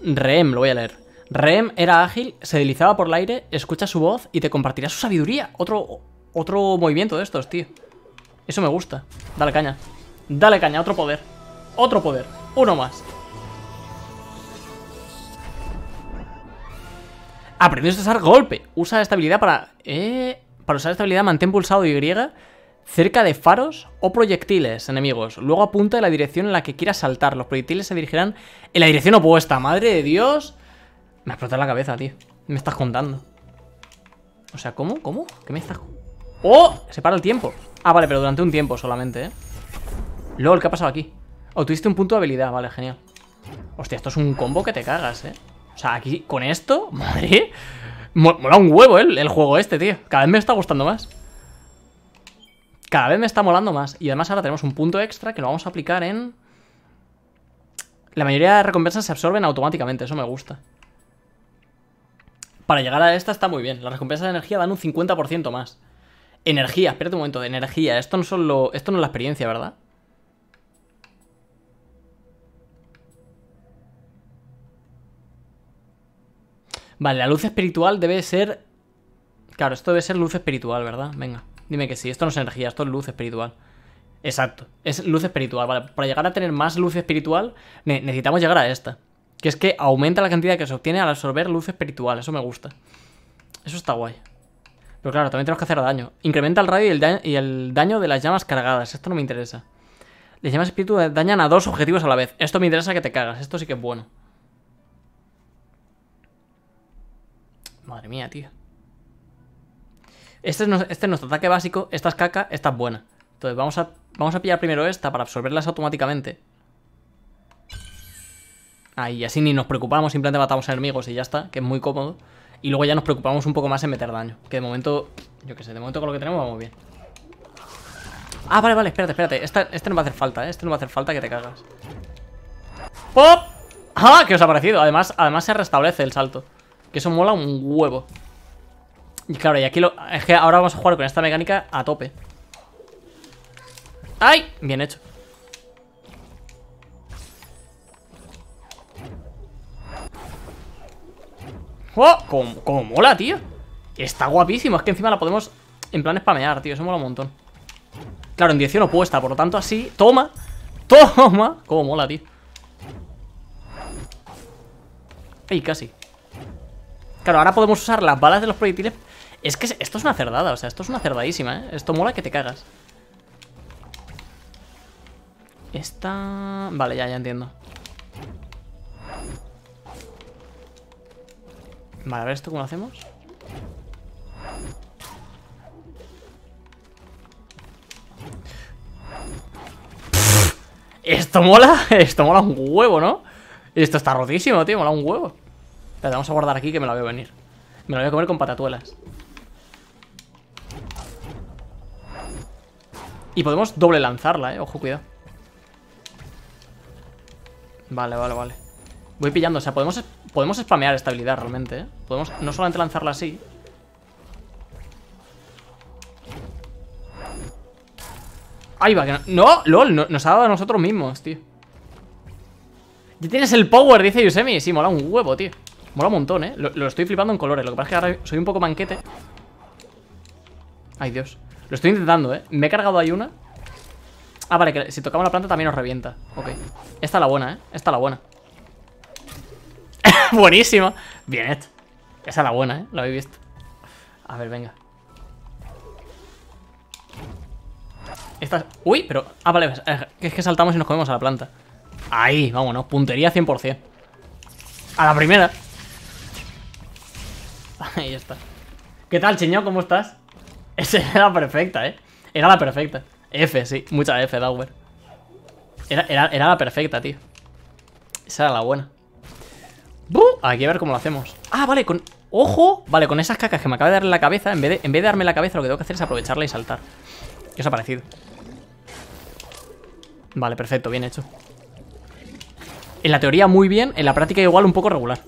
Reem, lo voy a leer. Reem era ágil, se deslizaba por el aire, escucha su voz y te compartirá su sabiduría. Otro, otro movimiento de estos, tío. Eso me gusta. Dale caña. Dale caña, otro poder. Otro poder. Uno más. Aprendió a usar golpe. Usa esta habilidad para... Eh, para usar esta habilidad mantén pulsado Y cerca de faros o proyectiles enemigos. Luego apunta en la dirección en la que quieras saltar. Los proyectiles se dirigirán en la dirección opuesta. ¡Madre de Dios! Me ha explotado la cabeza, tío. Me estás contando. O sea, ¿cómo? ¿Cómo? ¿Qué me estás...? ¡Oh! Se para el tiempo. Ah, vale, pero durante un tiempo solamente, ¿eh? LOL, ¿qué ha pasado aquí? Oh, tuviste un punto de habilidad, vale, genial Hostia, esto es un combo que te cagas, ¿eh? O sea, aquí, con esto, madre Mola un huevo, ¿eh? El juego este, tío Cada vez me está gustando más Cada vez me está molando más Y además ahora tenemos un punto extra que lo vamos a aplicar en... La mayoría de recompensas se absorben automáticamente, eso me gusta Para llegar a esta está muy bien Las recompensas de energía dan un 50% más Energía, espérate un momento, energía. Esto no, solo, esto no es la experiencia, ¿verdad? Vale, la luz espiritual debe ser... Claro, esto debe ser luz espiritual, ¿verdad? Venga, dime que sí. Esto no es energía, esto es luz espiritual. Exacto, es luz espiritual. Vale, para llegar a tener más luz espiritual necesitamos llegar a esta. Que es que aumenta la cantidad que se obtiene al absorber luz espiritual. Eso me gusta. Eso está guay. Pero claro, también tenemos que hacer daño. Incrementa el radio y el, daño, de las llamas cargadas. Esto no me interesa. Las llamas espíritu dañan a dos objetivos a la vez. Esto me interesa que te cagas. Esto sí que es bueno. Madre mía, tío. Este es, este nuestro ataque básico. Esta es caca, esta es buena. Entonces vamos a, vamos a pillar primero esta para absorberlas automáticamente. Ahí, así ni nos preocupamos, simplemente matamos enemigos y ya está, que es muy cómodo. Y luego ya nos preocupamos un poco más en meter daño. Que de momento, yo qué sé, de momento con lo que tenemos vamos bien. Ah, vale, vale, espérate, espérate. este no va a hacer falta, ¿eh? Este no va a hacer falta que te cagas. ¡Pop! ¡Ah! ¿Qué os ha parecido? Además, además se restablece el salto. Que eso mola un huevo. Y claro, y aquí lo... Es que ahora vamos a jugar con esta mecánica a tope. ¡Ay! Bien hecho. ¡Oh! Como, mola, tío. Está guapísimo, es que encima la podemos En plan spamear, tío, eso mola un montón. Claro, en dirección opuesta, por lo tanto así Toma, toma Como mola, tío. Ay, casi. Claro, ahora podemos usar las balas de los proyectiles. Es que esto es una cerdada, o sea, esto es una cerdadísima, ¿eh? Esto mola que te cagas. Esta... Vale, ya, ya entiendo Vale, a ver esto cómo lo hacemos. Esto mola, esto mola un huevo, ¿no? Esto está rotísimo, tío, mola un huevo. Espera, vamos a guardar aquí que me la veo venir. Me la voy a comer con patatuelas. Y podemos doble lanzarla, eh, ojo, cuidado. Vale, vale, vale Voy pillando, o sea, podemos Podemos spamear esta habilidad realmente, ¿eh? Podemos no solamente lanzarla así. Ahí va, que no... ¡No! ¡Lol! nos ha dado a nosotros mismos, tío. Ya tienes el power, dice Yusemi. Sí, mola un huevo, tío. Mola un montón, ¿eh? Lo, lo, estoy flipando en colores. Lo que pasa es que ahora soy un poco manquete. Ay, Dios. Lo estoy intentando, ¿eh? Me he cargado ahí una. Ah, vale, que si tocamos la planta también nos revienta. Ok. Esta es la buena, ¿eh? Esta es la buena. Buenísimo. Bien hecho. Esa es la buena, ¿eh? Lo habéis visto. A ver, venga. Esta... Uy, pero... Ah, vale, es que saltamos y nos comemos a la planta. Ahí, vámonos. Puntería 100%. A la primera. Ahí está. ¿Qué tal, cheño? ¿Cómo estás? Esa era perfecta, ¿eh? Era la perfecta. F, sí. Mucha F, Dauber. Era, era, era la perfecta, tío. Esa era la buena. ¡Buh! Aquí a ver cómo lo hacemos. Ah, vale, con... ¡Ojo! Vale, con esas cacas que me acaba de dar en la cabeza, en vez de, en vez de darme la cabeza, lo que tengo que hacer es aprovecharla y saltar. ¿Qué os ha parecido? Vale, perfecto, bien hecho. En la teoría muy bien, en la práctica igual un poco regular.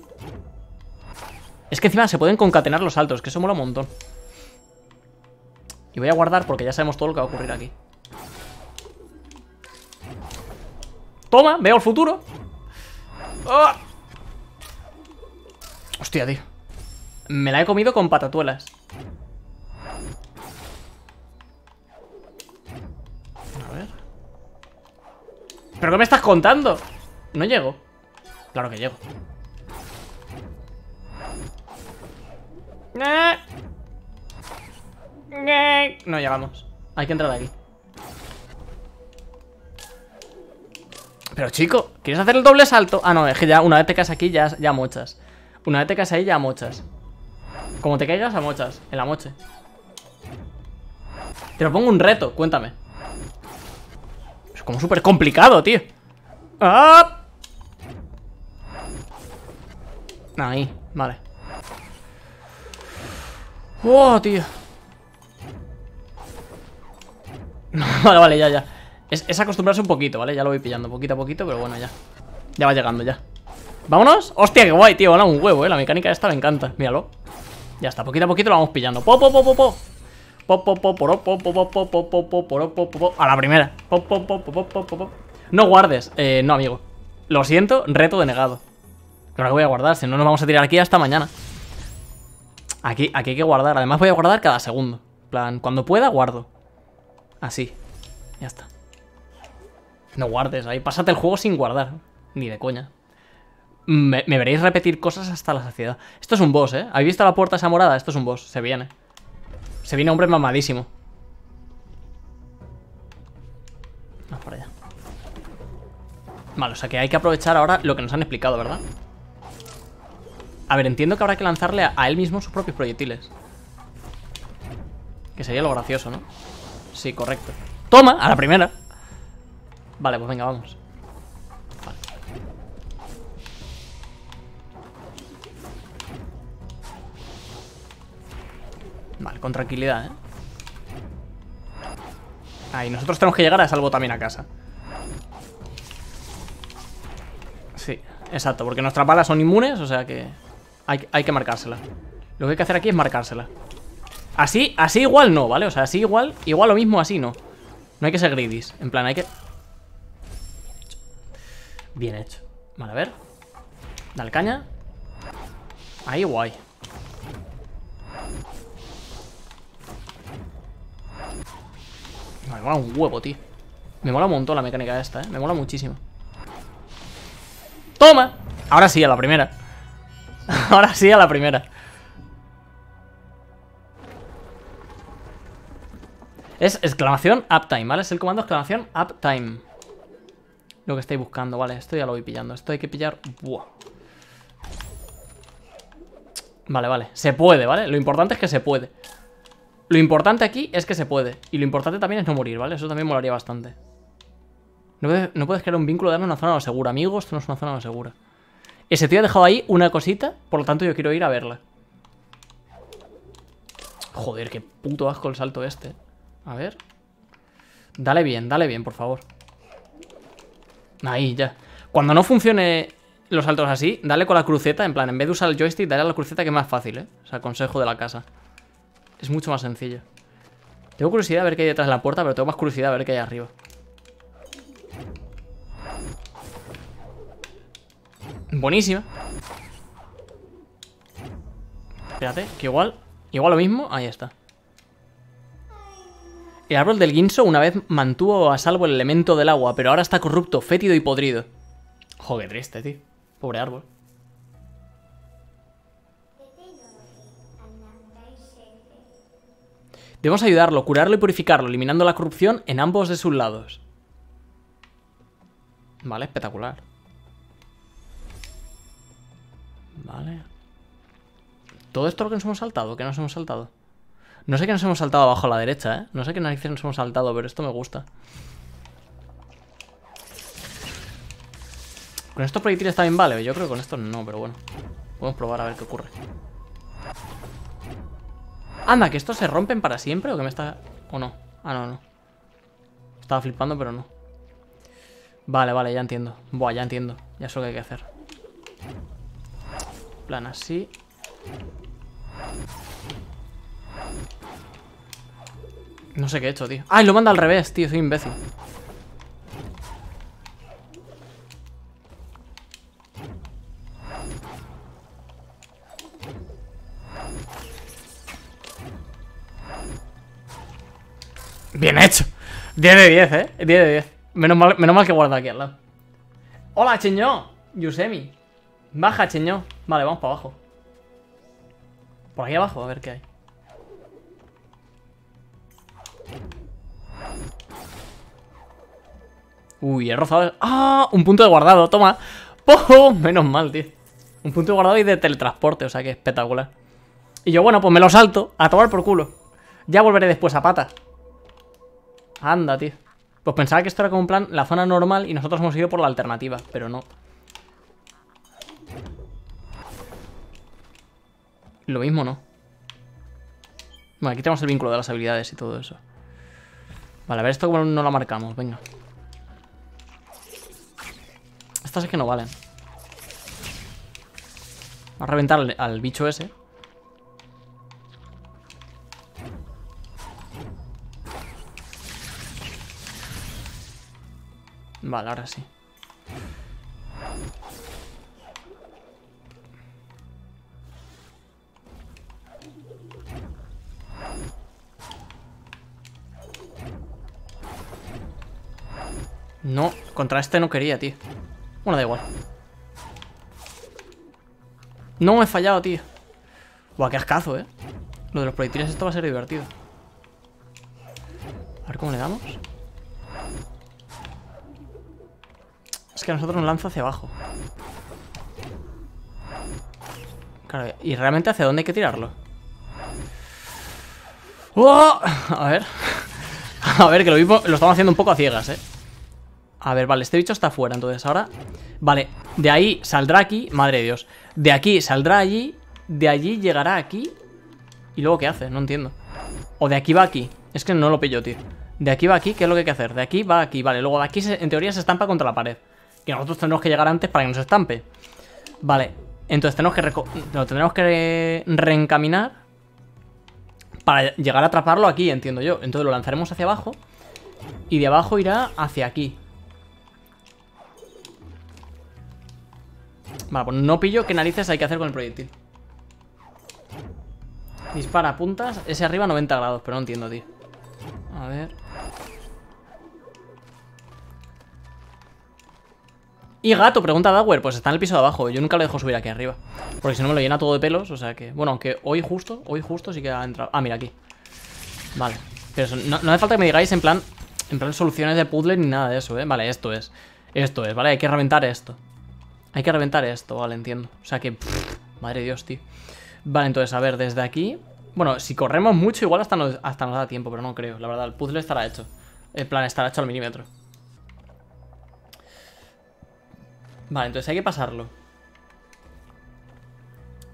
Es que encima se pueden concatenar los saltos, que eso mola un montón. Y voy a guardar porque ya sabemos todo lo que va a ocurrir aquí. Toma, veo el futuro. ¡Ah! Hostia, tío. Me la he comido con patatuelas. A ver. ¿Pero qué me estás contando? No llego. Claro que llego. No llegamos. Hay que entrar aquí. Pero chico, ¿quieres hacer el doble salto? Ah, no, es que ya una vez te caes aquí ya, ya mochas. Una vez te caes ahí ya mochas. Como te caigas a mochas, en la moche. Te lo pongo un reto, cuéntame. Es como súper complicado, tío. ¡Ah! Ahí, vale. ¡Oh, tío! vale, vale, ya, ya. Es, acostumbrarse un poquito, ¿vale? Ya lo voy pillando poquito a poquito, pero bueno, ya. Ya va llegando, ya. ¿Vámonos? ¡Hostia, qué guay, tío! Hola, un huevo, ¿eh? La mecánica esta me encanta. Míralo. Ya está, poquito a poquito lo vamos pillando. ¡Po, po, po, po, po! A la primera. No guardes. Eh, no, amigo. Lo siento, reto denegado. Claro que voy a guardar, si no nos vamos a tirar aquí hasta mañana. Aquí, aquí hay que guardar. Además voy a guardar cada segundo. plan, cuando pueda, guardo. Así. Ya está. No guardes ahí. Pásate el juego sin guardar. Ni de coña. Me, veréis repetir cosas hasta la saciedad. Esto es un boss, ¿eh? ¿Habéis visto la puerta esa morada? Esto es un boss. Se viene. Se viene hombre mamadísimo. Vamos para allá. Vale, o sea que hay que aprovechar ahora lo que nos han explicado, ¿verdad? A ver, entiendo que habrá que lanzarle a, él mismo sus propios proyectiles. Que sería lo gracioso, ¿no? Sí, correcto. ¡Toma! A la primera. Vale, pues venga, vamos. Vale, con tranquilidad, ¿eh? Ahí, nosotros tenemos que llegar a salvo también a casa. Sí, exacto, porque nuestras balas son inmunes, o sea que... Hay, que marcársela. Lo que hay que hacer aquí es marcársela. Así, así igual no, ¿vale? O sea, así igual, igual lo mismo así no. No hay que ser greedies. En plan, hay que... Bien hecho. Vale, a ver. Dale caña. Ahí, guay. Me mola un huevo, tío. Me mola un montón la mecánica esta, ¿eh? Me mola muchísimo. ¡Toma! Ahora sí, a la primera. Ahora sí a la primera. Es exclamación uptime, ¿vale? Es el comando exclamación uptime. Lo que estáis buscando, vale. Esto ya lo voy pillando. Esto hay que pillar... Buah. Vale, vale. Se puede, ¿vale? Lo importante es que se puede. Lo importante aquí es que se puede. Y lo importante también es no morir, ¿vale? Eso también molaría bastante. No puedes, crear un vínculo de una zona segura. Amigos, esto no es una zona segura. Ese tío ha dejado ahí una cosita, por lo tanto yo quiero ir a verla. Joder, qué puto asco el salto este. A ver. Dale bien, dale bien, por favor. Ahí, ya. Cuando no funcione los saltos así, dale con la cruceta, en plan, en vez de usar el joystick, dale a la cruceta que es más fácil, ¿eh? O sea, consejo de la casa. Es mucho más sencillo. Tengo curiosidad a ver qué hay detrás de la puerta, pero tengo más curiosidad a ver qué hay arriba. Buenísima. Espérate, que igual... Igual lo mismo. Ahí está. El árbol del guinso una vez mantuvo a salvo el elemento del agua, pero ahora está corrupto, fétido y podrido. Joder, triste, tío. Pobre árbol. Debemos ayudarlo, curarlo y purificarlo, eliminando la corrupción en ambos de sus lados. Vale, espectacular. Vale. ¿Todo esto lo que nos hemos saltado? ¿Qué nos hemos saltado? No sé qué nos hemos saltado abajo a la derecha, ¿eh? No sé qué narices nos hemos saltado, pero esto me gusta. Con estos proyectiles también vale. Yo creo que con estos no, pero bueno. Podemos probar a ver qué ocurre. Anda, que estos se rompen para siempre o que me está... O no. Ah, no, no. Estaba flipando, pero no. Vale, vale, ya entiendo. Buah, ya entiendo. Ya sé lo que hay que hacer. plan así. No sé qué he hecho, tío. ¡Ay, lo manda al revés, tío! Soy imbécil. Bien hecho. 10 de 10, ¿eh? 10 de 10. Menos mal, menos mal que guarda aquí al lado. Hola, Cheño. Yusemi. Baja, Cheño. Vale, vamos para abajo. Por aquí abajo, a ver qué hay. Uy, he rozado... ¡Ah! Un punto de guardado, toma. ¡Oh! Menos mal, tío. Un punto de guardado y de teletransporte, o sea que espectacular. Y yo, bueno, pues me lo salto. A tomar por culo. Ya volveré después a pata. Anda, tío. Pues pensaba que esto era como un plan la zona normal y nosotros hemos ido por la alternativa, pero no. Lo mismo no. Bueno, aquí tenemos el vínculo de las habilidades y todo eso. Vale, a ver esto como no lo marcamos, venga. Estas es que no valen. Vamos a reventar al bicho ese. Vale, ahora sí. No, contra este no quería, tío. Bueno, da igual. No, he fallado, tío. Buah, qué ascazo, eh. Lo de los proyectiles esto va a ser divertido. A ver cómo le damos. Que a nosotros nos lanza hacia abajo. Claro, ¿y realmente hacia dónde hay que tirarlo? ¡Oh! A ver. A ver, que lo mismo lo estamos haciendo un poco a ciegas, ¿eh? A ver, vale, este bicho está fuera, entonces ahora... Vale, de ahí saldrá aquí, madre de Dios. De aquí saldrá allí, de allí llegará aquí. ¿Y luego qué hace? No entiendo. O de aquí va aquí. Es que no lo pillo, tío. De aquí va aquí, ¿qué es lo que hay que hacer? De aquí va aquí, vale. Luego de aquí, en teoría, se estampa contra la pared. Que nosotros tenemos que llegar antes para que nos estampe. Vale, entonces tenemos que lo tendremos que reencaminar para llegar a atraparlo aquí, entiendo yo. Entonces lo lanzaremos hacia abajo y de abajo irá hacia aquí. Vale, pues no pillo qué narices hay que hacer con el proyectil. Dispara puntas, ese arriba 90 grados, pero no entiendo, tío. A ver... Y gato, pregunta Dagwer, pues está en el piso de abajo Yo nunca lo dejo subir aquí arriba Porque si no me lo llena todo de pelos, o sea que... Bueno, aunque hoy justo, hoy justo sí que ha entrado Ah, mira, aquí Vale, pero no, hace falta que me digáis en plan En plan soluciones de puzzle ni nada de eso, ¿eh? Vale, esto es Esto es, vale, hay que reventar esto Hay que reventar esto, vale, entiendo O sea que... madre de Dios, tío Vale, entonces, a ver, desde aquí Bueno, si corremos mucho igual hasta nos, hasta nos da tiempo Pero no creo, la verdad, el puzzle estará hecho El plan estará hecho al milímetro Vale, entonces hay que pasarlo.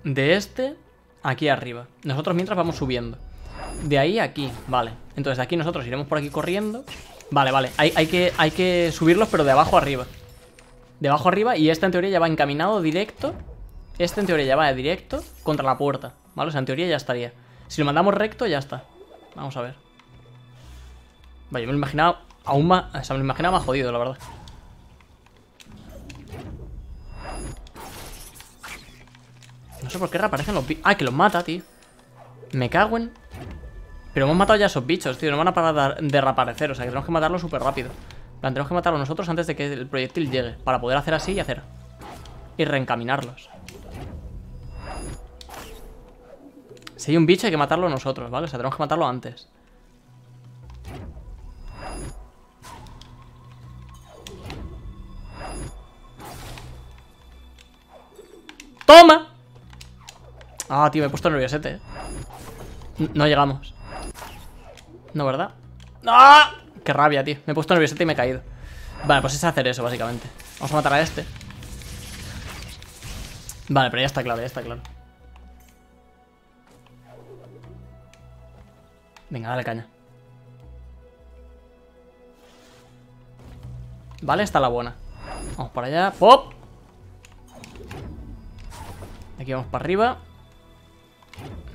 De este aquí arriba. Nosotros mientras vamos subiendo. De ahí a aquí, vale. Entonces de aquí nosotros iremos por aquí corriendo. Vale, vale. Hay, hay, que, hay que subirlos, pero de abajo arriba. De abajo arriba y este en teoría ya va encaminado directo. Este en teoría ya va directo contra la puerta. ¿Vale? O sea, en teoría ya estaría. Si lo mandamos recto, ya está. Vamos a ver. Vale, yo me lo imaginaba aún más... O sea, me lo imaginaba más jodido, la verdad. No sé por qué reaparecen los bichos. Ah, que los mata, tío. Me cago en... Pero hemos matado ya a esos bichos, tío. No van a parar de reaparecer. O sea, que tenemos que matarlos súper rápido. Plan, tenemos que matarlos nosotros antes de que el proyectil llegue. Para poder hacer así y hacer... Y reencaminarlos. Si hay un bicho hay que matarlo nosotros, ¿vale? O sea, tenemos que matarlo antes. ¡Toma! Ah, tío, me he puesto nerviosete, eh. No llegamos. No, ¿verdad? ¡Ah! ¡Qué rabia, tío! Me he puesto nerviosete y me he caído. Vale, pues es hacer eso, básicamente. Vamos a matar a este. Vale, pero ya está claro, ya está claro. Venga, dale caña. Vale, está la buena. Vamos para allá. ¡Pop! Aquí vamos para arriba.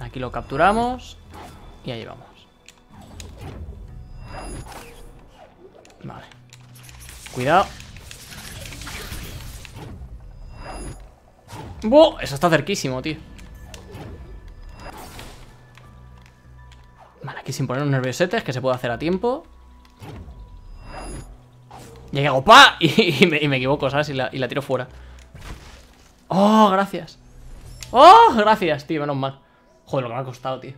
Aquí lo capturamos. Y ahí vamos. Vale. Cuidado. ¡Buah! Eso está cerquísimo, tío. Vale, aquí sin poner un nerviosetes que se puede hacer a tiempo. Y hago ¡pa! Y, me, equivoco, ¿sabes? Y la, y la tiro fuera. ¡Oh, gracias! ¡Oh, gracias, tío! Menos mal. Joder, lo que me ha costado, tío.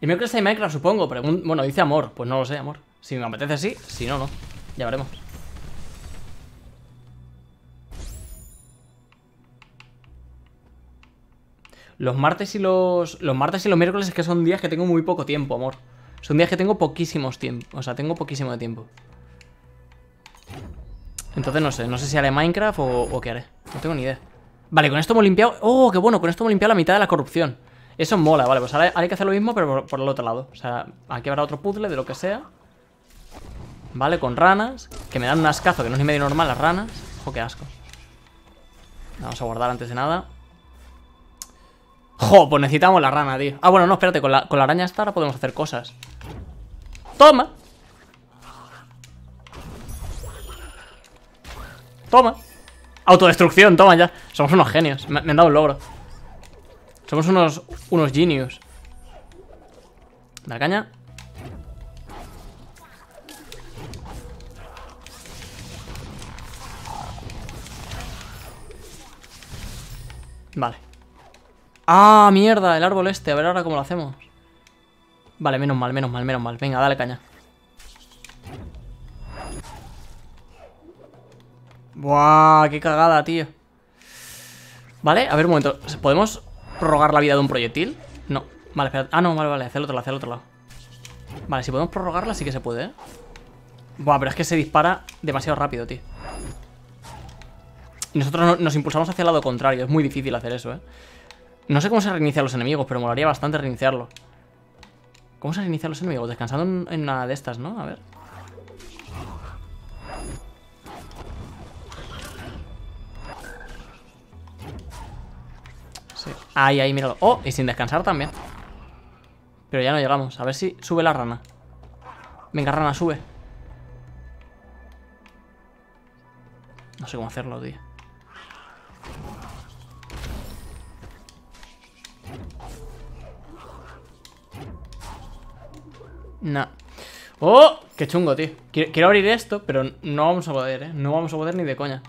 El miércoles de Minecraft, supongo. Pero, bueno, dice amor. Pues no lo sé, amor. Si me apetece, sí. Si no, no. Ya veremos. Los martes y los. Los martes y los miércoles es que son días que tengo muy poco tiempo, amor. Son días que tengo poquísimos tiempo. O sea, tengo poquísimo de tiempo. Entonces no sé, no sé si haré Minecraft o, qué haré. No tengo ni idea. Vale, con esto hemos limpiado. ¡Oh, qué bueno! Con esto hemos limpiado la mitad de la corrupción. Eso mola, vale, pues ahora hay que hacer lo mismo, pero por, el otro lado. O sea, aquí habrá otro puzzle de lo que sea. Vale, con ranas. Que me dan un ascazo, que no es ni medio normal las ranas. Ojo, qué asco. Vamos a guardar antes de nada. Jo, pues necesitamos la rana, tío Ah, bueno, no, espérate, con la, con la araña esta ahora podemos hacer cosas Toma Toma Autodestrucción, toma ya Somos unos genios, me, han dado un logro Somos unos, unos genius La caña Vale ¡Ah, mierda! El árbol este. A ver ahora cómo lo hacemos. Vale, menos mal, menos mal, menos mal. Venga, dale caña. Buah, qué cagada, tío. Vale, a ver un momento. ¿Podemos prorrogar la vida de un proyectil? No. Vale, espera. Ah, no, vale, vale. Hacia el otro lado, hacia el otro lado. Vale, si podemos prorrogarla sí que se puede, ¿eh? Buah, pero es que se dispara demasiado rápido, tío. Nosotros nos impulsamos hacia el lado contrario. Es muy difícil hacer eso, ¿eh? No sé cómo se reinician los enemigos, pero molaría bastante reiniciarlo. ¿Cómo se reinician los enemigos? Descansando en, una de estas, ¿no? A ver. Ahí, ahí, míralo. Oh, y sin descansar también. Pero ya no llegamos. A ver si sube la rana. Venga, rana, sube. No sé cómo hacerlo, tío. No. ¡Oh! ¡Qué chungo, tío! Quiero, abrir esto, pero no vamos a poder, ¿eh? No vamos a poder ni de coña.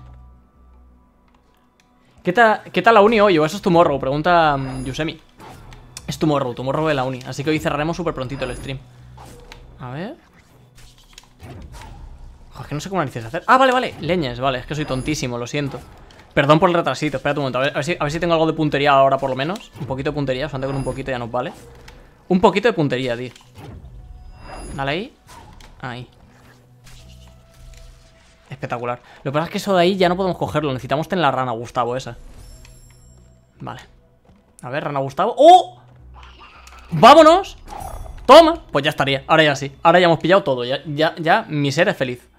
¿Qué tal, ¿qué tal la uni hoy? ¿O eso es tu morro? Pregunta um, Yusemi. Es tu morro, tu morro de la uni. Así que hoy cerraremos súper prontito el stream. A ver. es que no sé cómo narices hacer. Ah, vale, vale. Leñas, vale. Es que soy tontísimo, lo siento. Perdón por el retrasito. Espérate un momento. A ver, si, a ver si tengo algo de puntería ahora, por lo menos. Un poquito de puntería. O sea, con un poquito ya nos vale. Un poquito de puntería, tío. Dale ahí. Ahí. Espectacular. Lo que pasa es que eso de ahí ya no podemos cogerlo. Necesitamos tener la rana Gustavo esa. Vale. A ver, rana Gustavo. ¡Oh! ¡Vámonos! ¡Toma! Pues ya estaría. Ahora ya sí. Ahora ya hemos pillado todo. Ya, ya, ya mi ser es feliz.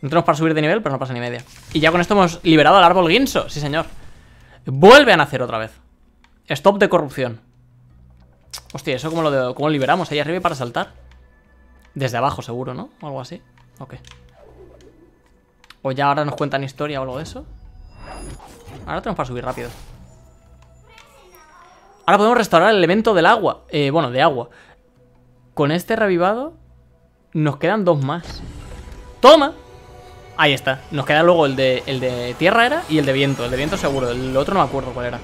No tenemos para subir de nivel, pero no pasa ni media. Y ya con esto hemos liberado al árbol guinso. Sí, señor. Vuelve a nacer otra vez. Stop de corrupción. Hostia, ¿eso cómo lo, cómo lo liberamos? Ahí arriba para saltar. Desde abajo seguro, ¿no? O algo así. Ok. O ya ahora nos cuentan historia o algo de eso. Ahora tenemos para subir rápido. Ahora podemos restaurar el elemento del agua. Eh, bueno, de agua. Con este revivado nos quedan dos más. ¡Toma! Ahí está. Nos queda luego el de, el de tierra era y el de viento. El de viento seguro. El otro no me acuerdo cuál era.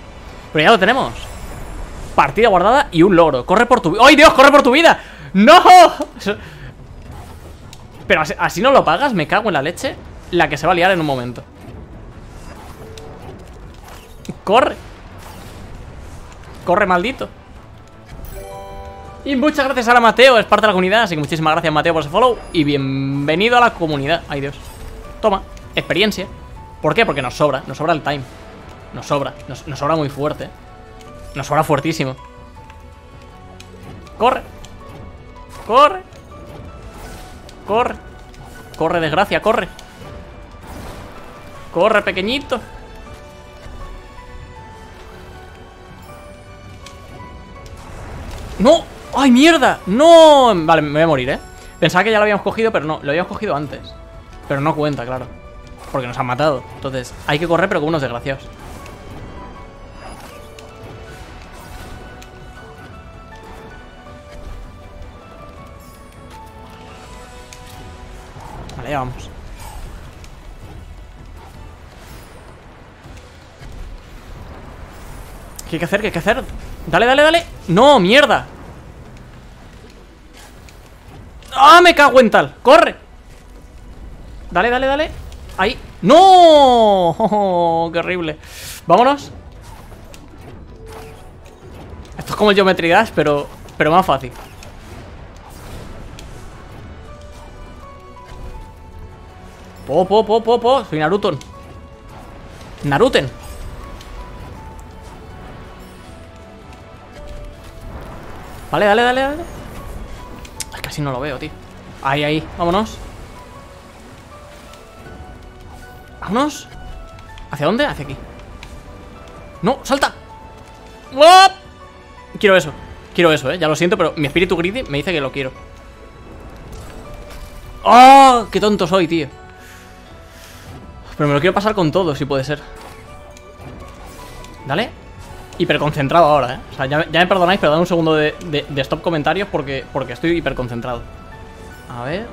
Pero ya lo tenemos. Partida guardada y un logro. Corre por tu vida. ¡Ay, Dios! ¡Corre por tu vida! ¡No! Pero así, no lo pagas, me cago en la leche La que se va a liar en un momento Corre Corre, maldito Y muchas gracias a la Mateo, es parte de la comunidad Así que muchísimas gracias Mateo por ese follow Y bienvenido a la comunidad Ay Dios Toma, experiencia ¿Por qué? Porque nos sobra, nos sobra el time Nos sobra, nos sobra muy fuerte. Nos sobra fuertísimo. ¡Corre! ¡Corre! ¡Corre! ¡Corre, desgracia, corre! ¡Corre, pequeñito! ¡No! ¡Ay, mierda! ¡No! Vale, me voy a morir, ¿eh? Pensaba que ya lo habíamos cogido, pero no, lo habíamos cogido antes Pero no cuenta, claro Porque nos han matado Entonces, hay que correr, pero con unos desgraciados Vale, ya vamos ¿Qué hay que hacer? ¿Qué hay que hacer? Dale, dale, dale ¡No, mierda! ¡Ah, me cago en tal! ¡Corre! Dale, dale, dale Ahí ¡No! ¡Qué horrible! Vámonos Esto es como el Geometry Dash, pero, pero más fácil Po, po, po, po, po Soy Naruto Naruten Vale, dale, dale, dale Casi no lo veo, tío Ahí, ahí, vámonos Vámonos ¿Hacia dónde? Hacia aquí ¡No! ¡Salta! Quiero eso Quiero eso, eh Ya lo siento, pero mi espíritu greedy me dice que lo quiero ¡Oh! ¡Qué tonto soy, tío! Pero me lo quiero pasar con todo, si puede ser Dale hiperconcentrado ahora, ¿eh? O sea, ya, me perdonáis, pero dame un segundo de, stop comentarios porque, porque estoy hiperconcentrado. A ver.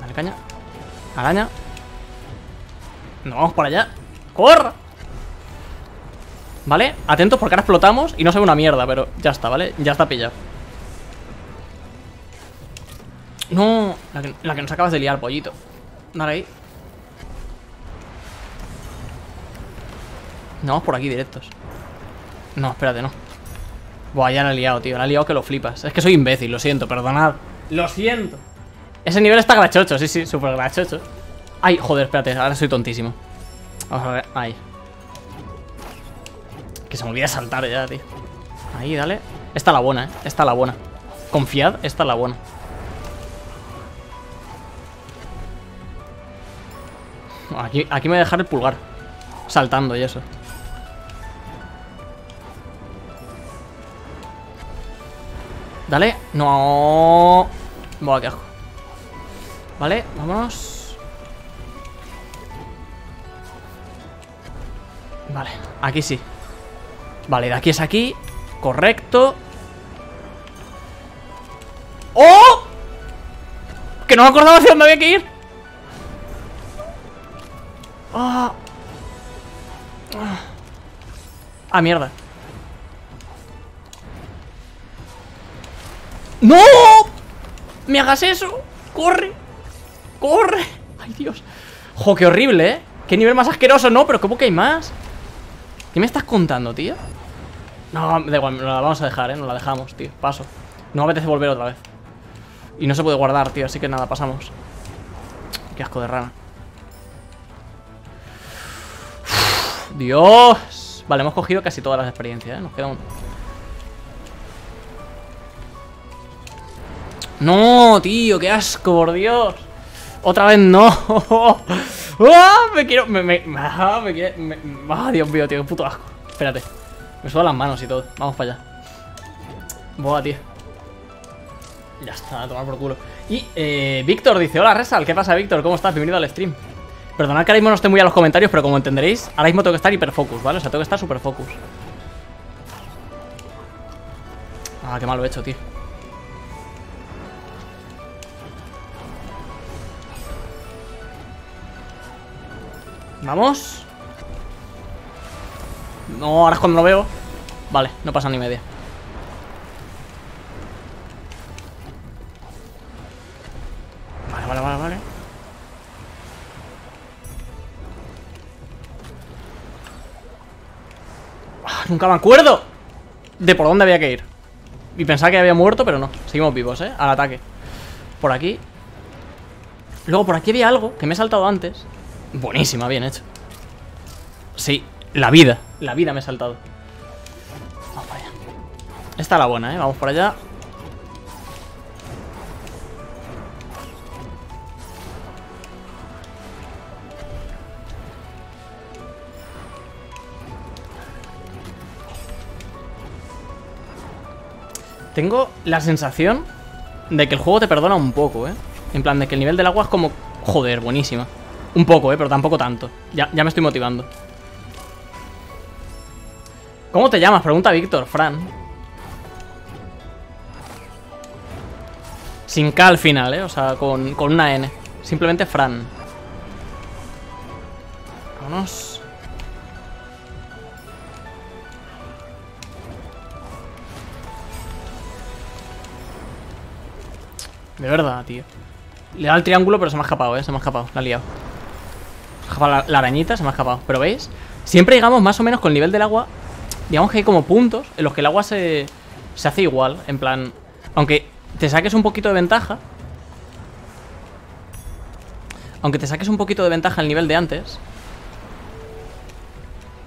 Dale caña. Araña. Nos vamos para allá. ¡Corra! ¿Vale? Atentos porque ahora explotamos y no se ve una mierda, pero ya está, ¿vale? Ya está pillado. No, la que, la que nos acabas de liar, pollito. Dale ahí. No, vamos por aquí directos. No, espérate, no. Buah, ya la he liado, tío. La he liado que lo flipas. Es que soy imbécil, lo siento, perdonad. Lo siento. Ese nivel está grachocho, sí, sí, súper grachocho. Ay, joder, espérate, ahora soy tontísimo. Vamos a ver, ahí. Que se me olvida saltar ya, tío. Ahí, dale. Esta es la buena, eh, esta es la buena. Confiad, esta es la buena. Aquí, aquí me voy a dejar el pulgar Saltando y eso Dale, no. Buah, qué asco. Vale, vámonos Vale, aquí sí. Vale, de aquí es aquí. Correcto. ¡Oh! Que no me acordaba hacia dónde había que ir. ¡Ah! ¡Ah! mierda ¡No! ¡Me hagas eso! ¡Corre! ¡Corre! ¡Ay, Dios! ¡Jo, qué horrible, eh! ¡Qué nivel más asqueroso! No, pero ¿cómo que hay más? ¿Qué me estás contando, tío? No, da igual, nos la vamos a dejar, eh Nos la dejamos, tío, paso No apetece volver otra vez Y no se puede guardar, tío, así que nada, pasamos Qué asco de rana Dios Vale, hemos cogido casi todas las experiencias, ¿eh? Nos queda un... No, tío, qué asco, por Dios. Otra vez no. ¡Ah! Me quiero... Me, me, ah, me quiero... ah, Dios mío, tío, qué puto asco. Espérate Me sudan las manos y todo. Vamos para allá. Boa, tío. Ya está, a tomar por culo. Y, eh, Víctor dice Hola, Resal, ¿qué pasa, Víctor? ¿Cómo estás? Bienvenido al stream. Perdonad que ahora mismo no esté muy a los comentarios Pero como entenderéis, ahora mismo tengo que estar hiperfocus, ¿vale? O sea, tengo que estar super focus Ah, qué mal lo he hecho, tío Vamos. No, ahora es cuando lo veo. Vale, no pasa ni media. Vale, vale, vale, vale. Ah, Nunca me acuerdo De por dónde había que ir. Y pensaba que había muerto, pero no. Seguimos vivos, eh, al ataque. Por aquí. Luego por aquí había algo que me he saltado antes Buenísima, bien hecho Sí, la vida. La vida me he saltado. Vamos para allá. Esta es la buena, ¿eh? Vamos por allá. Tengo la sensación de que el juego te perdona un poco, ¿eh? En plan, de que el nivel del agua es como... Joder, buenísima. Un poco, ¿eh? Pero tampoco tanto. Ya, ya me estoy motivando. ¿Cómo te llamas? Pregunta Víctor, Fran. Sin K al final, ¿eh? O sea, con, con una N. Simplemente Fran. Vámonos. De verdad, tío. Le da el triángulo, pero se me ha escapado, ¿eh? Se me ha escapado, la ha liado. Escapado la, la arañita, se me ha escapado. Pero ¿veis? Siempre llegamos más o menos con el nivel del agua. Digamos que hay como puntos en los que el agua se, se hace igual. En plan, aunque te saques un poquito de ventaja. Aunque te saques un poquito de ventaja al nivel de antes.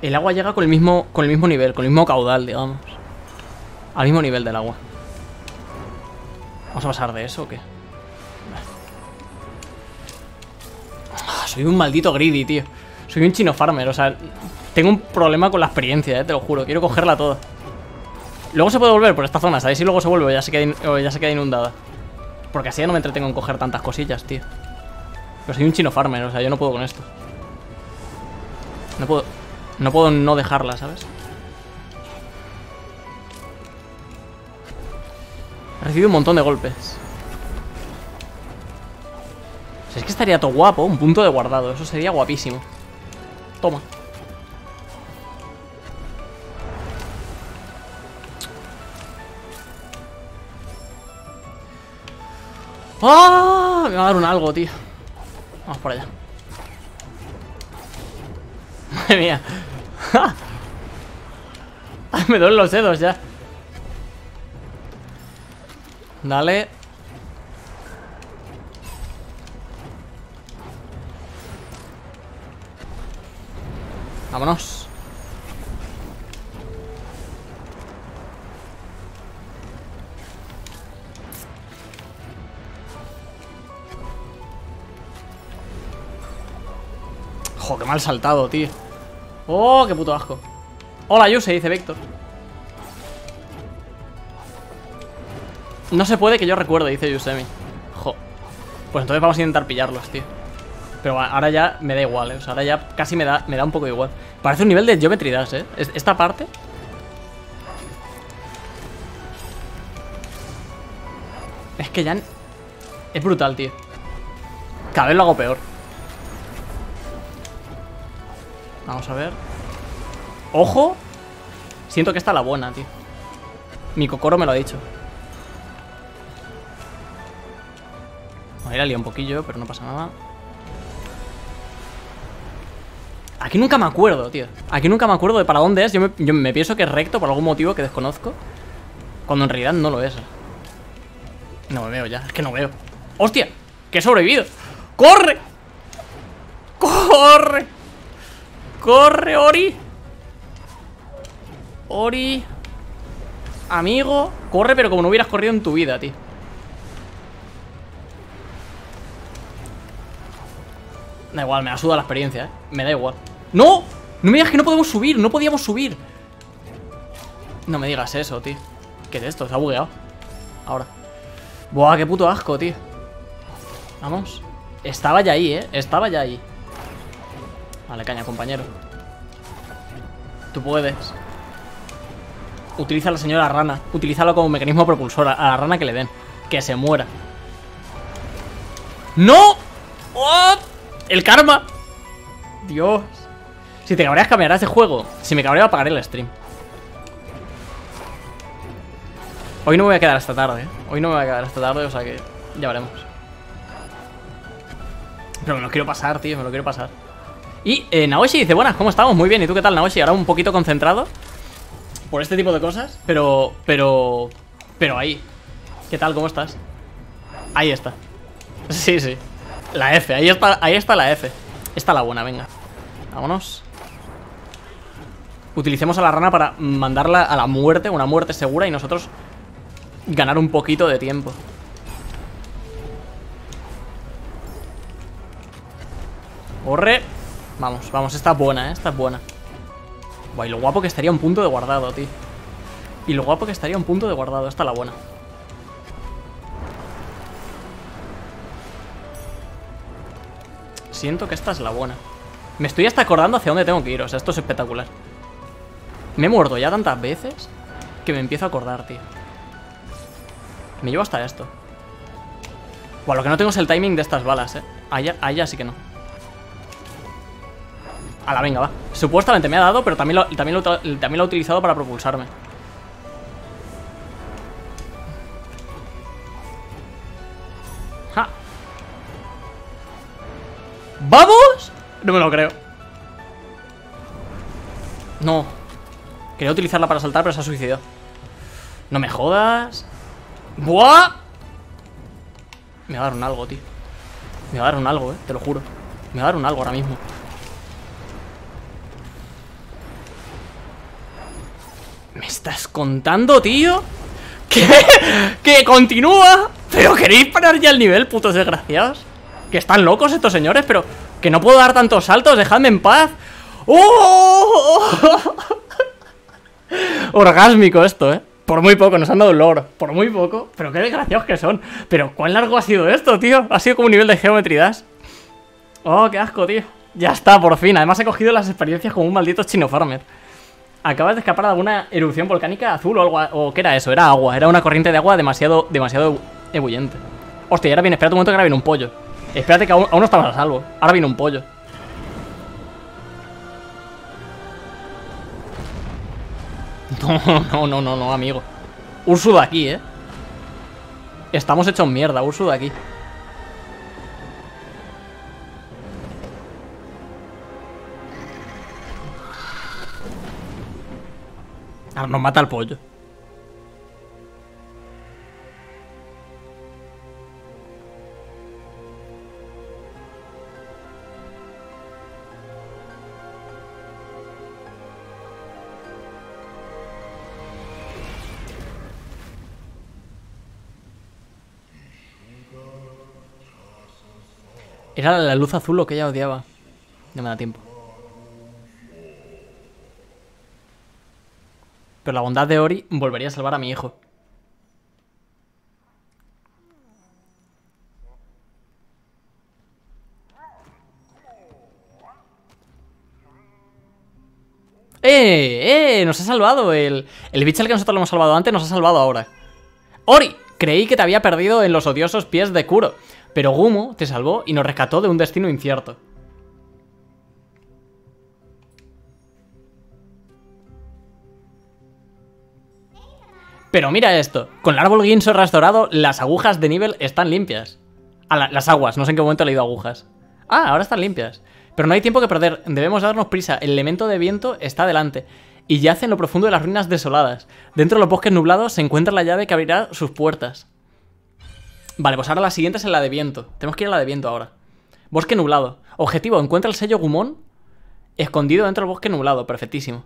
El agua llega con el mismo, con el mismo nivel, con el mismo caudal, digamos. Al mismo nivel del agua. ¿Vamos a pasar de eso o qué? Soy un maldito greedy, tío. Soy un chino farmer, o sea... Tengo un problema con la experiencia, eh, te lo juro. Quiero cogerla toda. Luego se puede volver por esta zona, ¿sabéis? Si luego se vuelve ya se queda, ya se queda inundada. Porque así ya no me entretengo en coger tantas cosillas, tío. Pero soy un chino farmer, o sea, yo no puedo con esto. No puedo... No puedo no dejarla, ¿sabes? Recibido un montón de golpes. Es que estaría todo guapo, un punto de guardado. Eso sería guapísimo. Toma. ¡Ah! Me va a dar un algo, tío. Vamos por allá. Madre mía. Me duelen los dedos ya. Dale. Vámonos. Jo, qué mal saltado, tío. Oh, qué puto asco. Hola, Yuse, dice Víctor. No se puede que yo recuerde, dice Yusemi. Jo. Pues entonces vamos a intentar pillarlos, tío. Pero ahora ya me da igual, ¿eh? O sea, ahora ya casi me da, me da un poco igual. Parece un nivel de Geometry Dash, ¿eh? Esta parte... Es que ya... Es brutal, tío. Cada vez lo hago peor. Vamos a ver. ¡Ojo! Siento que está la buena, tío. Mi cocoro me lo ha dicho. Ahí la liado un poquillo, pero no pasa nada. Aquí nunca me acuerdo, tío. Aquí nunca me acuerdo de para dónde es. Yo me, pienso que es recto por algún motivo que desconozco. Cuando en realidad no lo es. No me veo ya, es que no veo. ¡Hostia! ¡Que he sobrevivido! ¡Corre! ¡Corre! ¡Corre, Ori! Ori Amigo Corre, pero como no hubieras corrido en tu vida, tío Da igual, me suda la experiencia, ¿eh? Me da igual ¡No! No me digas que no podemos subir No podíamos subir. No me digas eso, tío. ¿Qué es esto? Se ha bugueado. Ahora. Buah, qué puto asco, tío. Vamos. Estaba ya ahí, ¿eh? Estaba ya ahí. Vale, caña, compañero. Tú puedes. Utiliza a la señora rana. Utilízalo como mecanismo propulsor A la rana que le den. Que se muera. ¡No! ¡Oh! ¡El karma! Dios Si te cabreas cambiarás de juego. Si me cabreo apagaré el stream. Hoy no me voy a quedar hasta tarde ¿eh? Hoy no me voy a quedar hasta tarde, o sea que Ya veremos. Pero me lo quiero pasar, tío, me lo quiero pasar. Y eh, Naoshi dice, buenas, ¿cómo estamos? Muy bien, ¿y tú qué tal, Naoshi? Ahora un poquito concentrado Por este tipo de cosas Pero, pero, pero ahí. ¿Qué tal, cómo estás? Ahí está. Sí, sí. La F, ahí está, ahí está la F. Está la buena, venga. Vámonos utilicemos a la rana para mandarla a la muerte, una muerte segura y nosotros ganar un poquito de tiempo. Corre. Vamos, vamos, esta es buena, ¿eh? Esta es buena. Guay, lo guapo que estaría un punto de guardado, tío. Y lo guapo que estaría un punto de guardado. Esta es la buena. Siento que esta es la buena. Me estoy hasta acordando hacia dónde tengo que ir. O sea, esto es espectacular. Me he muerto ya tantas veces que me empiezo a acordar, tío. Me llevo hasta esto. Bueno, lo que no tengo es el timing de estas balas, ¿eh? Allá, sí que no. A la venga, va. Supuestamente me ha dado, pero también lo, también, también lo he utilizado para propulsarme. ¡Ja! ¡Vamos! No me lo creo. Quería utilizarla para saltar, pero se ha suicidado. No me jodas. ¡Buah! Me va a dar un algo, tío. Me va a dar un algo, eh, te lo juro. Me va a dar un algo ahora mismo. ¿Me estás contando, tío? ¿Qué? ¿Que continúa? ¿Pero queréis parar ya el nivel, putos desgraciados? Que están locos estos señores, pero... Que no puedo dar tantos saltos, dejadme en paz ¡Oh! Orgásmico esto, ¿eh? Por muy poco, nos han dado lore Por muy poco, pero qué desgraciados que son. Pero ¿cuán largo ha sido esto, tío? Ha sido como un nivel de Geometry Dash. Oh, qué asco, tío. Ya está, por fin. Además he cogido las experiencias como un maldito chino farmer. Acabas de escapar de alguna erupción volcánica azul o algo ¿O qué era eso? Era agua Era una corriente de agua demasiado, demasiado ebulliente Hostia, ahora viene, espérate un momento que ahora viene un pollo. Espérate que aún, aún no estamos a salvo Ahora viene un pollo No, no, no, no, no, amigo. Ursu de aquí, ¿eh? Estamos hechos mierda, Ursu de aquí. Ahora nos mata el pollo Era la luz azul lo que ella odiaba. No me da tiempo. Pero la bondad de Ori volvería a salvar a mi hijo. ¡Eh! ¡Eh! Nos ha salvado el... El bicho al que nosotros lo hemos salvado antes nos ha salvado ahora. ¡Ori! Creí que te había perdido en los odiosos pies de Kuro. Pero Gumo te salvó y nos rescató de un destino incierto. Pero mira esto, con el árbol guinso restaurado, las agujas de nivel están limpias. Ah, las aguas, no sé en qué momento he leído agujas. Ah, ahora están limpias. Pero no hay tiempo que perder, debemos darnos prisa, el elemento de viento está delante. Y yace en lo profundo de las ruinas desoladas. Dentro de los bosques nublados se encuentra la llave que abrirá sus puertas. Vale, pues ahora la siguiente es la de viento. Tenemos que ir a la de viento ahora. Bosque nublado. Objetivo, encuentra el sello Gumón escondido dentro del bosque nublado. Perfectísimo.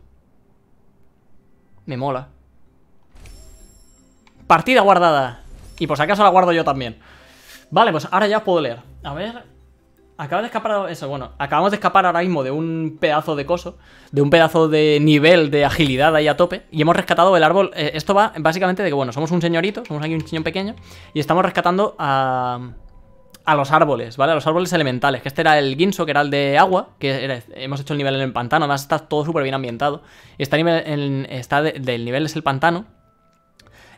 Me mola. Partida guardada. Y por si acaso la guardo yo también. Vale, pues ahora ya puedo leer. A ver... Acaba de escapar, eso, bueno, acabamos de escapar ahora mismo de un pedazo de coso, de un pedazo de nivel de agilidad ahí a tope, y hemos rescatado el árbol. Eh, esto va básicamente de que, bueno, somos un señorito, somos aquí un niño pequeño, y estamos rescatando a, a los árboles, ¿vale? A los árboles elementales, que este era el guinso, que era el de agua, que hemos hecho el nivel en el pantano, además está todo súper bien ambientado. Está, nivel, está del nivel es el pantano.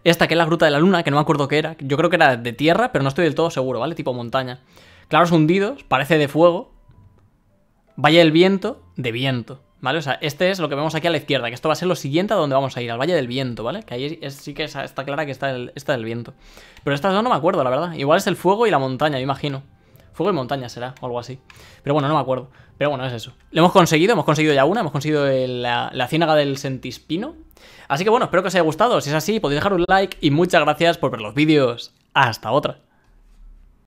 Esta, que es la gruta de la luna, que no me acuerdo qué era, yo creo que era de tierra, pero no estoy del todo seguro, ¿vale? Tipo montaña. Claros hundidos, parece de fuego. Valle del viento, de viento. ¿Vale? O sea, este es lo que vemos aquí a la izquierda, que esto va a ser lo siguiente a donde vamos a ir, al Valle del Viento, ¿vale? Que ahí sí que está clara que está el, viento. Pero esta no me acuerdo, la verdad. Igual es el fuego y la montaña, me imagino. Fuego y montaña será, o algo así. Pero bueno, no me acuerdo. Pero bueno, es eso. Lo hemos conseguido, hemos conseguido ya una, hemos conseguido la, la ciénaga del Sentispino. Así que bueno, espero que os haya gustado. Si es así, podéis dejar un like y muchas gracias por ver los vídeos. Hasta otra.